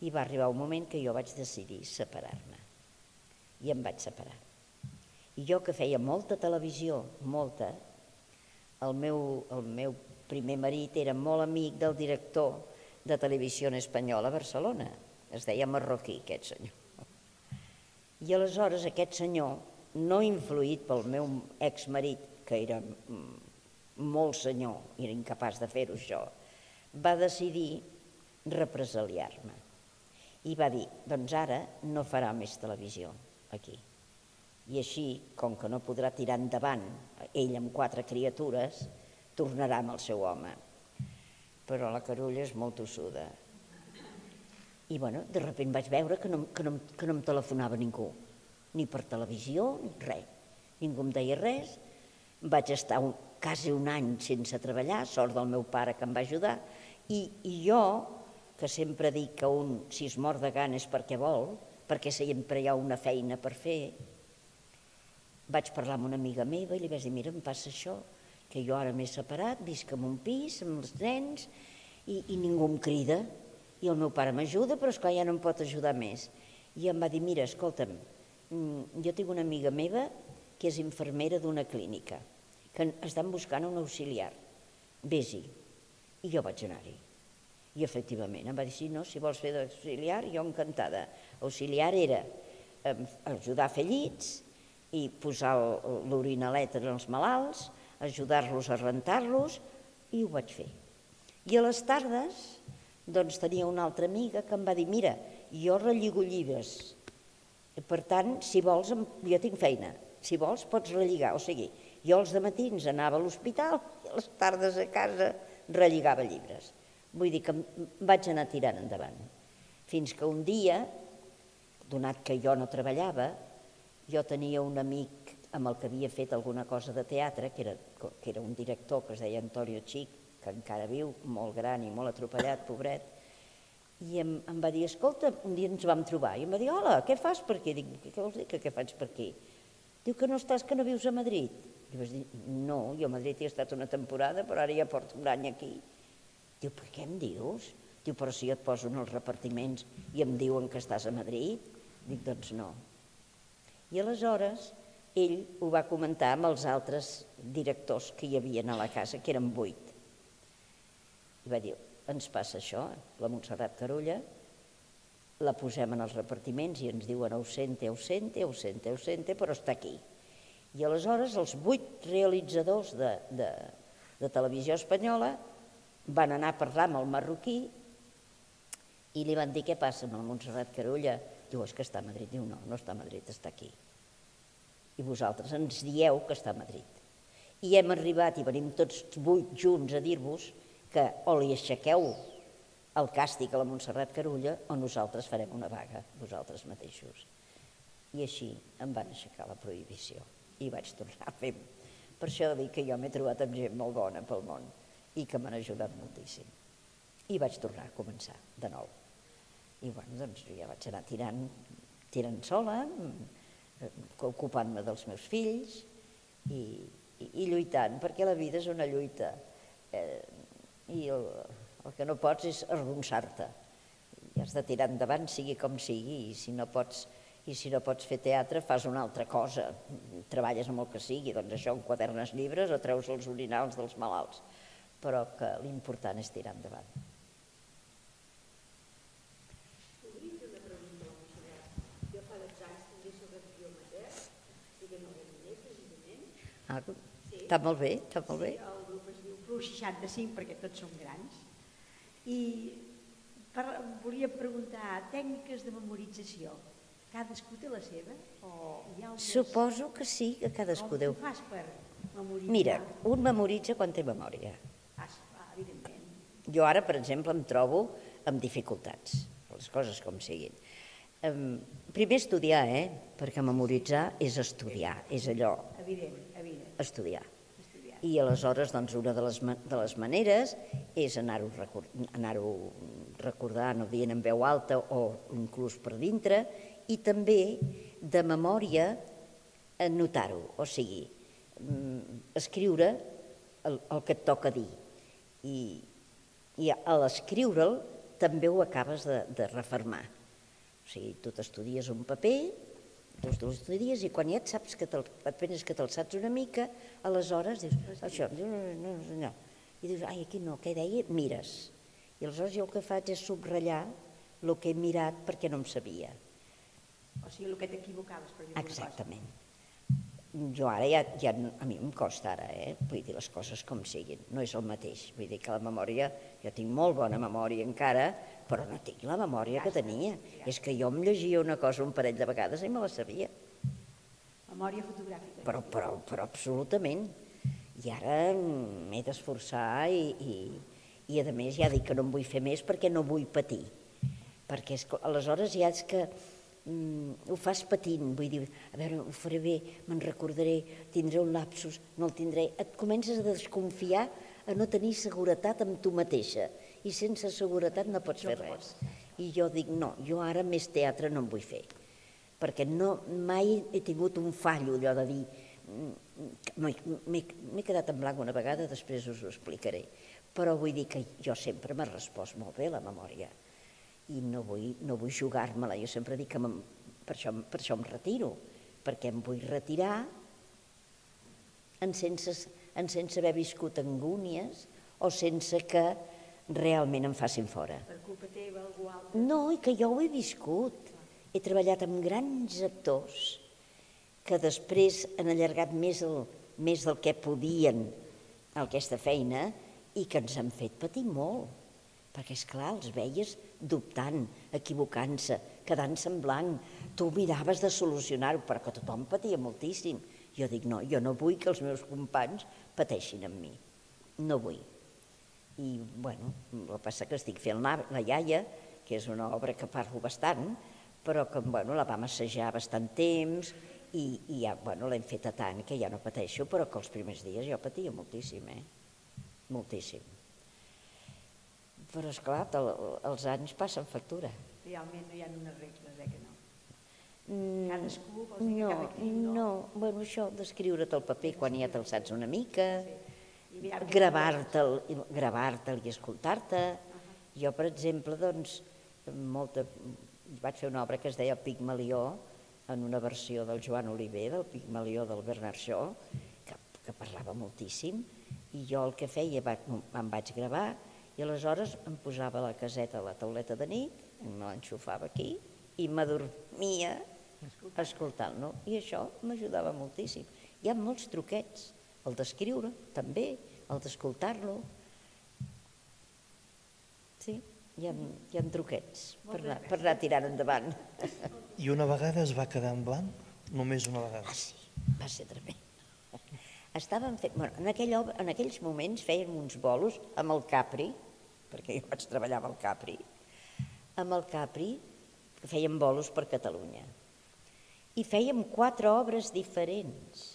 i va arribar un moment que jo vaig decidir separar-me. I em vaig separar. I jo que feia molta televisió, molta, el meu, el meu primer marit era molt amic del director de Televisió Espanyola a Barcelona. Es deia Marroquí, aquest senyor. I aleshores aquest senyor, no influït pel meu exmarit, que era molt senyor, era incapaç de fer-ho això, va decidir represaliar-me. I va dir, doncs ara no farà més televisió aquí i així, com que no podrà tirar endavant ell amb quatre criatures, tornarà amb el seu home. Però la Carulla és molt tossuda. I bueno, de sobte vaig veure que no, que, no, que no em telefonava ningú, ni per televisió, ni res. Ningú em deia res. Vaig estar un, quasi un any sense treballar, sort del meu pare que em va ajudar, i, i jo, que sempre dic que un, si es mor de gana és perquè vol, perquè sempre hi ha una feina per fer, vaig parlar amb una amiga meva i li vaig dir, mira, em passa això, que jo ara m'he separat, visc en un pis amb els nens i, i ningú em crida i el meu pare m'ajuda, però esclar ja no em pot ajudar més. I em va dir, mira, escolta'm, mm, jo tinc una amiga meva que és infermera d'una clínica, que estan buscant un auxiliar, vés-hi. I jo vaig anar-hi. I efectivament, em va dir, sí, no, si vols fer d'auxiliar, jo encantada. Auxiliar era ajudar a fer llits, i posar l'orinalet en els malalts, ajudar-los a rentar-los, i ho vaig fer. I a les tardes doncs, tenia una altra amiga que em va dir mira, jo relligo llibres, per tant, si vols, jo tinc feina, si vols pots relligar, o sigui, jo els matins anava a l'hospital i a les tardes a casa relligava llibres. Vull dir que vaig anar tirant endavant. Fins que un dia, donat que jo no treballava, jo tenia un amic amb el que havia fet alguna cosa de teatre, que era, que era un director que es deia Antonio Chic, que encara viu, molt gran i molt atropellat, pobret, i em, em va dir, escolta, un dia ens vam trobar, i em va dir, hola, què fas per aquí? Dic, què vols dir que què faig per aquí? Diu que no estàs, que no vius a Madrid. I vaig dir, no, jo a Madrid he estat una temporada, però ara ja porto un any aquí. Diu, per què em dius? Diu, però si jo et poso en els repartiments i em diuen que estàs a Madrid? Dic, doncs no, i aleshores ell ho va comentar amb els altres directors que hi havia a la casa, que eren vuit. I va dir, ens passa això, la Montserrat Carulla, la posem en els repartiments i ens diuen ausente, ausente, ausente, ausente, però està aquí. I aleshores els vuit realitzadors de, de, de televisió espanyola van anar a parlar amb el marroquí i li van dir què passa amb el Montserrat Carulla, Diu, és que està a Madrid. Diu, no, no està a Madrid, està aquí. I vosaltres ens dieu que està a Madrid. I hem arribat i venim tots vuit junts a dir-vos que o li aixequeu el càstig a la Montserrat Carulla o nosaltres farem una vaga, vosaltres mateixos. I així em van aixecar la prohibició i vaig tornar a fer. Per això dic que jo m'he trobat amb gent molt bona pel món i que m'han ajudat moltíssim. I vaig tornar a començar de nou. I bueno, doncs jo ja vaig anar tirant, tirant sola, ocupant-me dels meus fills i, i, i lluitant, perquè la vida és una lluita. Eh, I el, el que no pots és arronsar-te. Has de tirar endavant, sigui com sigui, i si no pots, i si no pots fer teatre, fas una altra cosa. Treballes amb el que sigui, doncs això, enquadernes llibres o treus els orinals dels malalts. Però que l'important és tirar endavant. Ah, està molt bé, està molt bé. El grup es diu Plus 65 perquè tots som grans. I per, volia preguntar, tècniques de memorització, cadascú té la seva? O hi ha altres... Suposo que sí, que cadascú Com deu... ho fas per memoritzar? Mira, un memoritza quan té memòria. Ah, evidentment. Jo ara, per exemple, em trobo amb dificultats, les coses com siguin. Primer estudiar, eh? Perquè memoritzar és estudiar, és allò, Evident, evident. estudiar. Estudiar. I aleshores, doncs, una de les, de les maneres és anar-ho recor anar recordant o dient en veu alta o inclús per dintre, i també de memòria anotar-ho, o sigui, mm, escriure el, el que et toca dir. I, i a l'escriure'l també ho acabes de, de refermar. O sigui, tu t'estudies un paper, tu te'l estudies i quan ja et saps que te'l, apenes que te'l saps una mica, aleshores dius, això, no, no, no, no. I dius, ai, aquí no, què deia? Mires. I aleshores jo el que faig és subratllar el que he mirat perquè no em sabia. O sigui, el que t'equivocaves, per dir. Exactament. Jo ara ja, ja, a mi em costa ara, eh? vull dir les coses com siguin, no és el mateix. Vull dir que la memòria, jo tinc molt bona memòria encara, però no tinc la memòria que tenia. És que jo em llegia una cosa un parell de vegades i me la sabia, Memòria fotogràfica. però, però, però absolutament. I ara m'he d'esforçar i, i, i a més ja dic que no em vull fer més perquè no vull patir. Perquè és, aleshores ja és que mm, ho fas patint, vull dir, a veure, ho faré bé, me'n recordaré, tindré un lapsus, no el tindré. Et comences a desconfiar, a no tenir seguretat amb tu mateixa. I sense seguretat no pots fer res. I jo dic, no, jo ara més teatre no en vull fer. Perquè no, mai he tingut un fallo, allò de dir, mm, m'he m'he- quedat en blanc una vegada, després us ho explicaré. Però vull dir que jo sempre m'ha respost molt bé la memòria i no vull, no vull jugar-me-la. Jo sempre dic que per això, per això em retiro, perquè em vull retirar en sense, en sense haver viscut angúnies o sense que realment em facin fora. Per culpa teva, algú altre. No, i que jo ho he viscut. He treballat amb grans actors que després han allargat més, el, més del que podien aquesta feina i que ens han fet patir molt. Perquè, és clar, els veies dubtant, equivocant-se, quedant-se en blanc. Tu miraves de solucionar-ho, però que tothom patia moltíssim. Jo dic, no, jo no vull que els meus companys pateixin amb mi. No vull. I, bueno, el que passa que estic fent la, la iaia, que és una obra que parlo bastant, però que, bueno, la vam assajar bastant temps i, i ja, bueno, l'hem feta tant que ja no pateixo, però que els primers dies jo patia moltíssim, eh? Moltíssim. Però, esclar, el, els anys passen factura. Realment no hi ha unes regles, eh, que no. Mm, Cadascú vols dir que no, cada crim, no? no, bueno, això d'escriure't el paper quan ja te'l saps una mica, que- gravar-te'l gravar i escoltar-te. Jo, per exemple, doncs, molta, vaig fer una obra que es deia Pigmalió, en una versió del Joan Oliver, del Pigmalió del Bernard Shaw, que, que parlava moltíssim, i jo el que feia, va, em vaig gravar, i aleshores em posava la caseta a la tauleta de nit, me l'enxufava aquí, i m'adormia escoltant-lo, i això m'ajudava moltíssim. Hi ha molts truquets, el d'escriure també, el d'escoltar-lo. Sí, hi ha, hi ha truquets per anar, per anar tirant endavant. I una vegada es va quedar en blanc? Només una Ah, vegada. sí, va ser tremend. Estaven fent, bueno, en, aquell, en aquells moments feien uns bolos amb el Capri, perquè jo vaig treballar amb el Capri, amb el Capri fèiem bolos per Catalunya. I fèiem quatre obres diferents.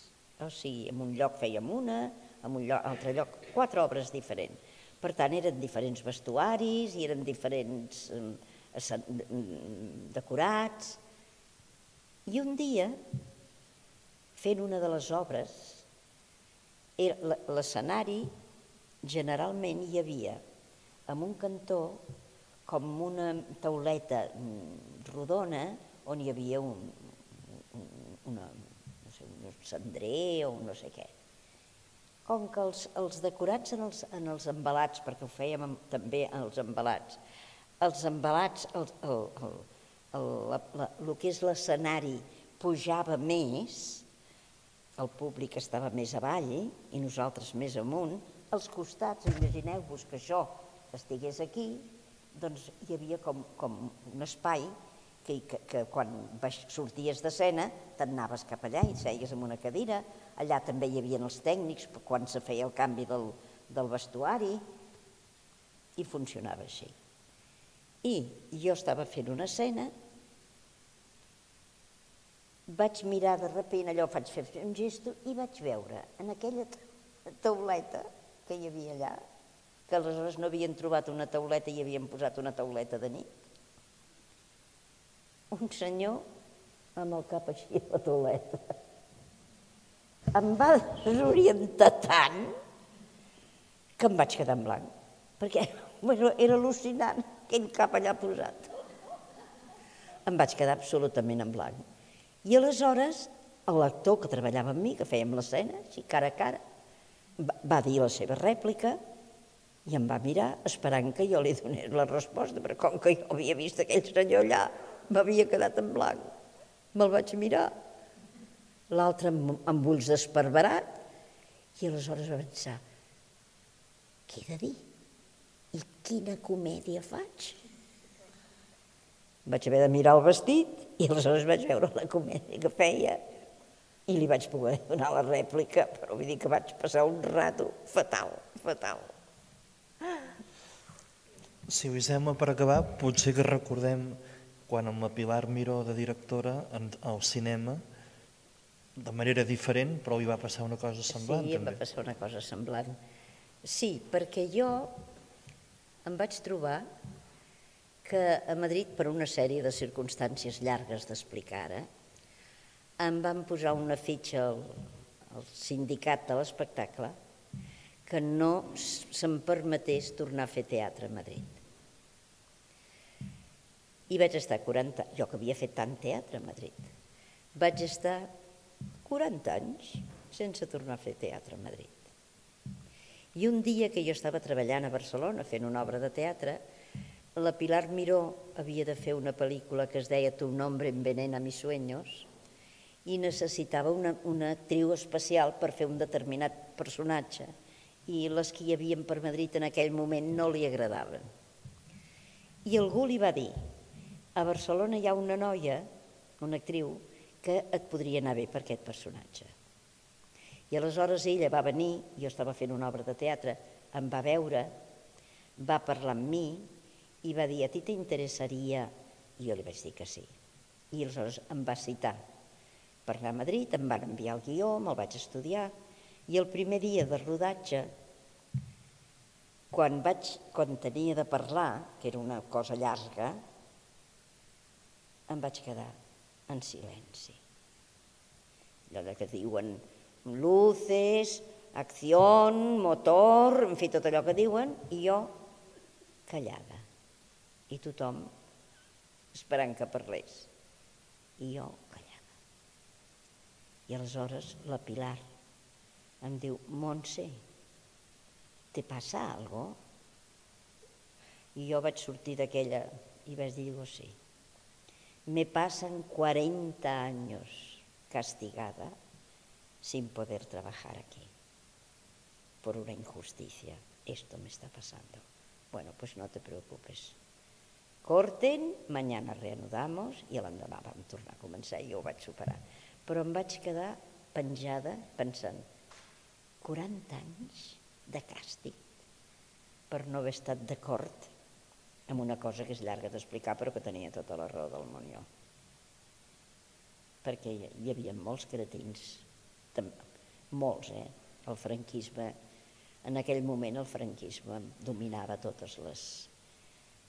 O sigui, en un lloc fèiem una, en un lloc, altre lloc, quatre obres diferents. Per tant, eren diferents vestuaris i eren diferents eh, decorats. I un dia, fent una de les obres, l'escenari generalment hi havia en un cantó com una tauleta mm, rodona on hi havia un, una, no sé, un cendrer o no sé què. Com que els, els decorats en els, en els embalats, perquè ho fèiem amb, també en els embalats, els embalats, el, el, el, el, la, la, el que és l'escenari pujava més, el públic estava més avall i nosaltres més amunt, als costats, imagineu-vos que això estigués aquí, doncs hi havia com, com un espai que, que, que quan sorties d'escena t'anaves cap allà i seies en una cadira, allà també hi havia els tècnics quan se feia el canvi del, del vestuari i funcionava així. I jo estava fent una escena, vaig mirar de repent allò, faig fer un gesto i vaig veure en aquella tauleta que hi havia allà, que aleshores no havien trobat una tauleta i havien posat una tauleta de nit, un senyor amb el cap així a la tauleta. Em va desorientar tant que em vaig quedar en blanc, perquè bueno, era al·lucinant aquell cap allà posat. Em vaig quedar absolutament en blanc. I aleshores l'actor que treballava amb mi, que fèiem l'escena, així cara a cara, va dir la seva rèplica i em va mirar esperant que jo li donés la resposta, però com que jo havia vist aquell senyor allà, m'havia quedat en blanc. Me'l vaig mirar, l'altre amb, amb ulls desperberat, i aleshores va pensar, què he de dir? I quina comèdia faig? Vaig haver de mirar el vestit i aleshores vaig veure la comèdia que feia i li vaig poder donar la rèplica, però vull dir que vaig passar un rato fatal, fatal. Si ho hisem per acabar, potser que recordem quan amb la Pilar Miró de directora al cinema, de manera diferent, però hi va passar una cosa semblant. Sí, també. va passar una cosa semblant. Sí, perquè jo em vaig trobar que a Madrid, per una sèrie de circumstàncies llargues d'explicar ara, em van posar una fitxa al, al sindicat de l'espectacle que no se'm permetés tornar a fer teatre a Madrid. I vaig estar 40, jo que havia fet tant teatre a Madrid, vaig estar 40 anys sense tornar a fer teatre a Madrid. I un dia que jo estava treballant a Barcelona fent una obra de teatre, la Pilar Miró havia de fer una pel·lícula que es deia Tu nombre envenena mis sueños i necessitava una, una actriu especial per fer un determinat personatge i les que hi havien per Madrid en aquell moment no li agradaven. I algú li va dir, a Barcelona hi ha una noia, una actriu, que et podria anar bé per aquest personatge. I aleshores ella va venir, jo estava fent una obra de teatre, em va veure, va parlar amb mi i va dir, a ti t'interessaria? I jo li vaig dir que sí. I aleshores em va citar per anar a Madrid, em van enviar el guió, me'l vaig estudiar, i el primer dia de rodatge, quan, vaig, quan tenia de parlar, que era una cosa llarga, em vaig quedar en silenci. Allò que diuen luces, acció, motor, en fi, tot allò que diuen, i jo callada. I tothom esperant que parlés. I jo callada. I aleshores la Pilar em diu, Montse, te passa algo? I jo vaig sortir d'aquella i vaig dir, sí me pasan 40 años castigada sin poder trabajar aquí por una injusticia. Esto me está pasando. Bueno, pues no te preocupes. Corten, mañana reanudamos i l'endemà vam tornar a començar i jo ho vaig superar. Però em vaig quedar penjada pensant 40 anys de càstig per no haver estat d'acord amb una cosa que és llarga d'explicar però que tenia tota la raó del món jo. Perquè hi havia molts cretins, molts, eh? El franquisme, en aquell moment el franquisme dominava totes les,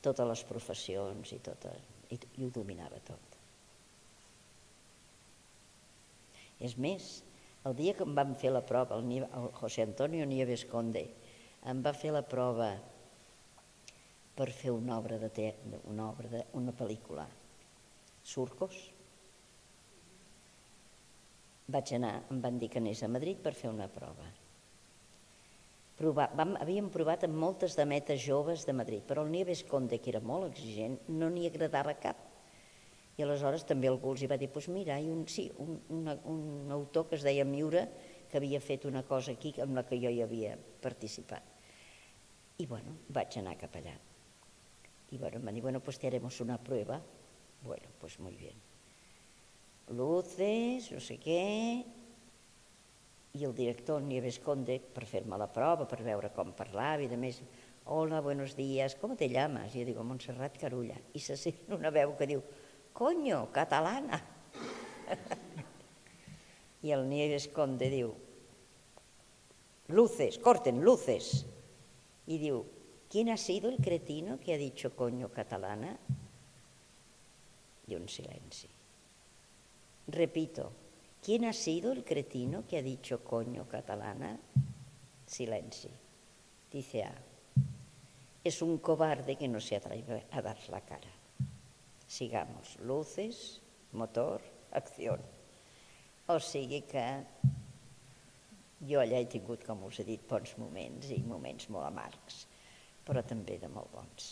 totes les professions i, tota, i, i ho dominava tot. És més, el dia que em van fer la prova, el, el José Antonio Nieves Conde em va fer la prova per fer una obra de te una obra de, una pel·lícula, Surcos. Vaig anar, em van dir que anés a Madrid per fer una prova. Provar, vam, havíem provat amb moltes dametes joves de Madrid, però el Nieves Conde, que era molt exigent, no n'hi agradava cap. I aleshores també algú els hi va dir, doncs pues mira, hi un, sí, un, una, un autor que es deia Miura, que havia fet una cosa aquí amb la que jo hi havia participat. I bueno, vaig anar cap allà. Y bueno, me dijo, bueno, pues te haremos una prueba. Bueno, pues muy bien. Luces, no sé què... I el director Nieves Conde, per fer-me la prova, per veure com parlava i de més, hola, buenos días, ¿cómo te llamas? I jo digo, Montserrat Carulla. I se sent una veu que diu, coño, catalana. [laughs] I el Nieves Conde diu, luces, corten, luces. I diu, ¿Quién ha sido el cretino que ha dicho coño catalana? Y un silencio. Repito, ¿quién ha sido el cretino que ha dicho coño catalana? Silencio. Dice A. Es un cobarde que no se atreve a dar la cara. Sigamos. Luces, motor, acció. O sigui que jo allà he tingut, com us he dit, bons moments i moments molt amargs però també de molt bons.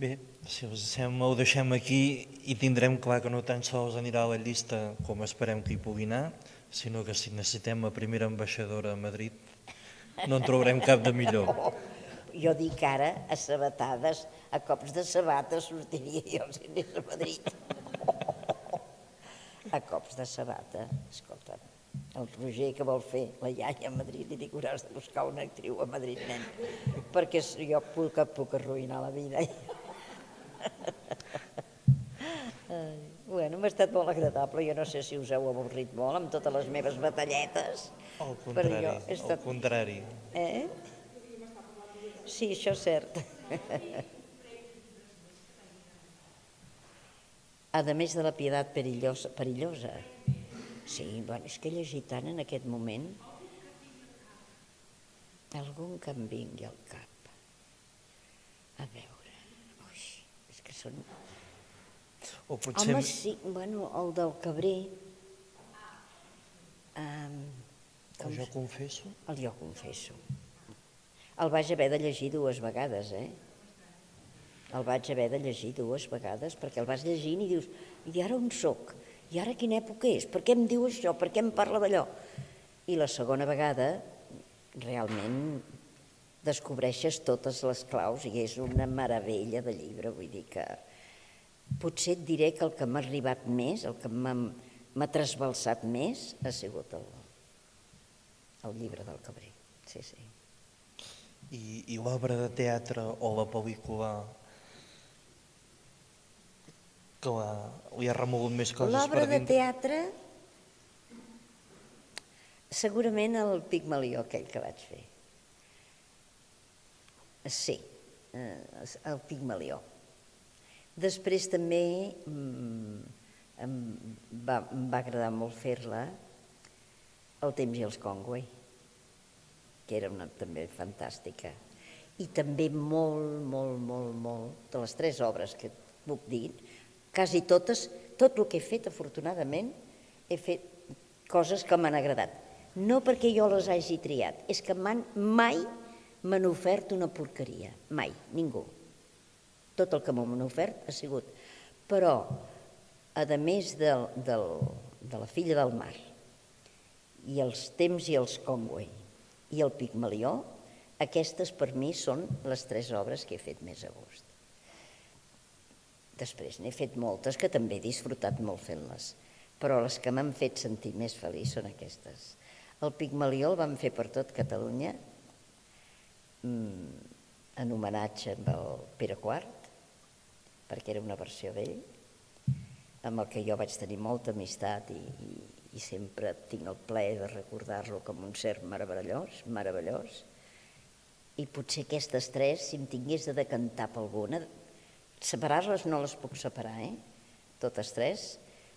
Bé, si us sembla, ho deixem aquí i tindrem clar que no tan sols anirà a la llista com esperem que hi pugui anar, sinó que si necessitem la primera ambaixadora a Madrid no en trobarem cap de millor. [laughs] Jo dic ara, a sabatades, a cops de sabata sortiria jo si anés a Madrid. [laughs] A cops de sabata, escolta'm el Roger que vol fer la iaia a Madrid i dic, hauràs de buscar una actriu a Madrid, nen, perquè jo puc, puc arruïnar la vida. bueno, m'ha estat molt agradable, jo no sé si us heu avorrit molt amb totes les meves batalletes. Al contrari, jo estat... al contrari. Eh? Sí, això és cert. a més de la pietat perillosa, perillosa Sí, bueno, és que he llegit tant en aquest moment algun que em vingui al cap. A veure, ui, és que són... O potser... Home, sí, bueno, el del Cabré. Um, el jo confesso? El jo confesso. El vaig haver de llegir dues vegades, eh? El vaig haver de llegir dues vegades perquè el vas llegint i dius, i ara on sóc? I ara quina època és? Per què em diu això? Per què em parla d'allò? I la segona vegada realment descobreixes totes les claus i és una meravella de llibre, vull dir que potser et diré que el que m'ha arribat més, el que m'ha trasbalsat més ha sigut el, el llibre del Cabré, sí, sí. I, i l'obra de teatre o la pel·lícula que la, li ha remogut més coses L'obra de teatre, segurament el Pigmalió aquell que vaig fer. Sí, eh, el Pigmalió. Després també mm, em va, em va agradar molt fer-la El temps i els Conway, que era una, també fantàstica. I també molt, molt, molt, molt, de les tres obres que puc dir, quasi totes, tot el que he fet, afortunadament, he fet coses que m'han agradat. No perquè jo les hagi triat, és que mai m'han ofert una porqueria, mai, ningú. Tot el que m'han ofert ha sigut. Però, a més del, del, de la filla del mar, i els temps i els Conway, i el Pigmalió, aquestes per mi són les tres obres que he fet més a gust. Després n'he fet moltes que també he disfrutat molt fent-les, però les que m'han fet sentir més feliç són aquestes. El Pigmalió el van fer per tot Catalunya, mm, en homenatge amb el Pere IV, perquè era una versió d'ell, amb el que jo vaig tenir molta amistat i, i, i sempre tinc el plaer de recordar-lo com un ser meravellós, meravellós. I potser aquestes tres, si em tingués de decantar per alguna, separar-les no les puc separar, eh? Totes tres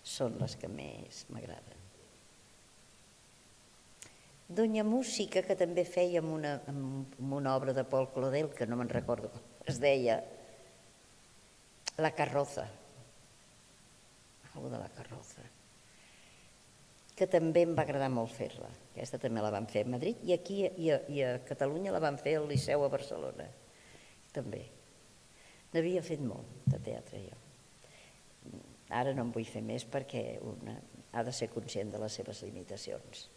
són les que més m'agraden. Doña Música, que també feia amb una, amb una obra de Paul Claudel, que no me'n recordo com es deia, La carroza, algo de la carroza, que també em va agradar molt fer-la. Aquesta també la van fer a Madrid i aquí i a, i a Catalunya la van fer al Liceu a Barcelona, també. N'havia fet molt de teatre jo. Ara no en vull fer més perquè una ha de ser conscient de les seves limitacions.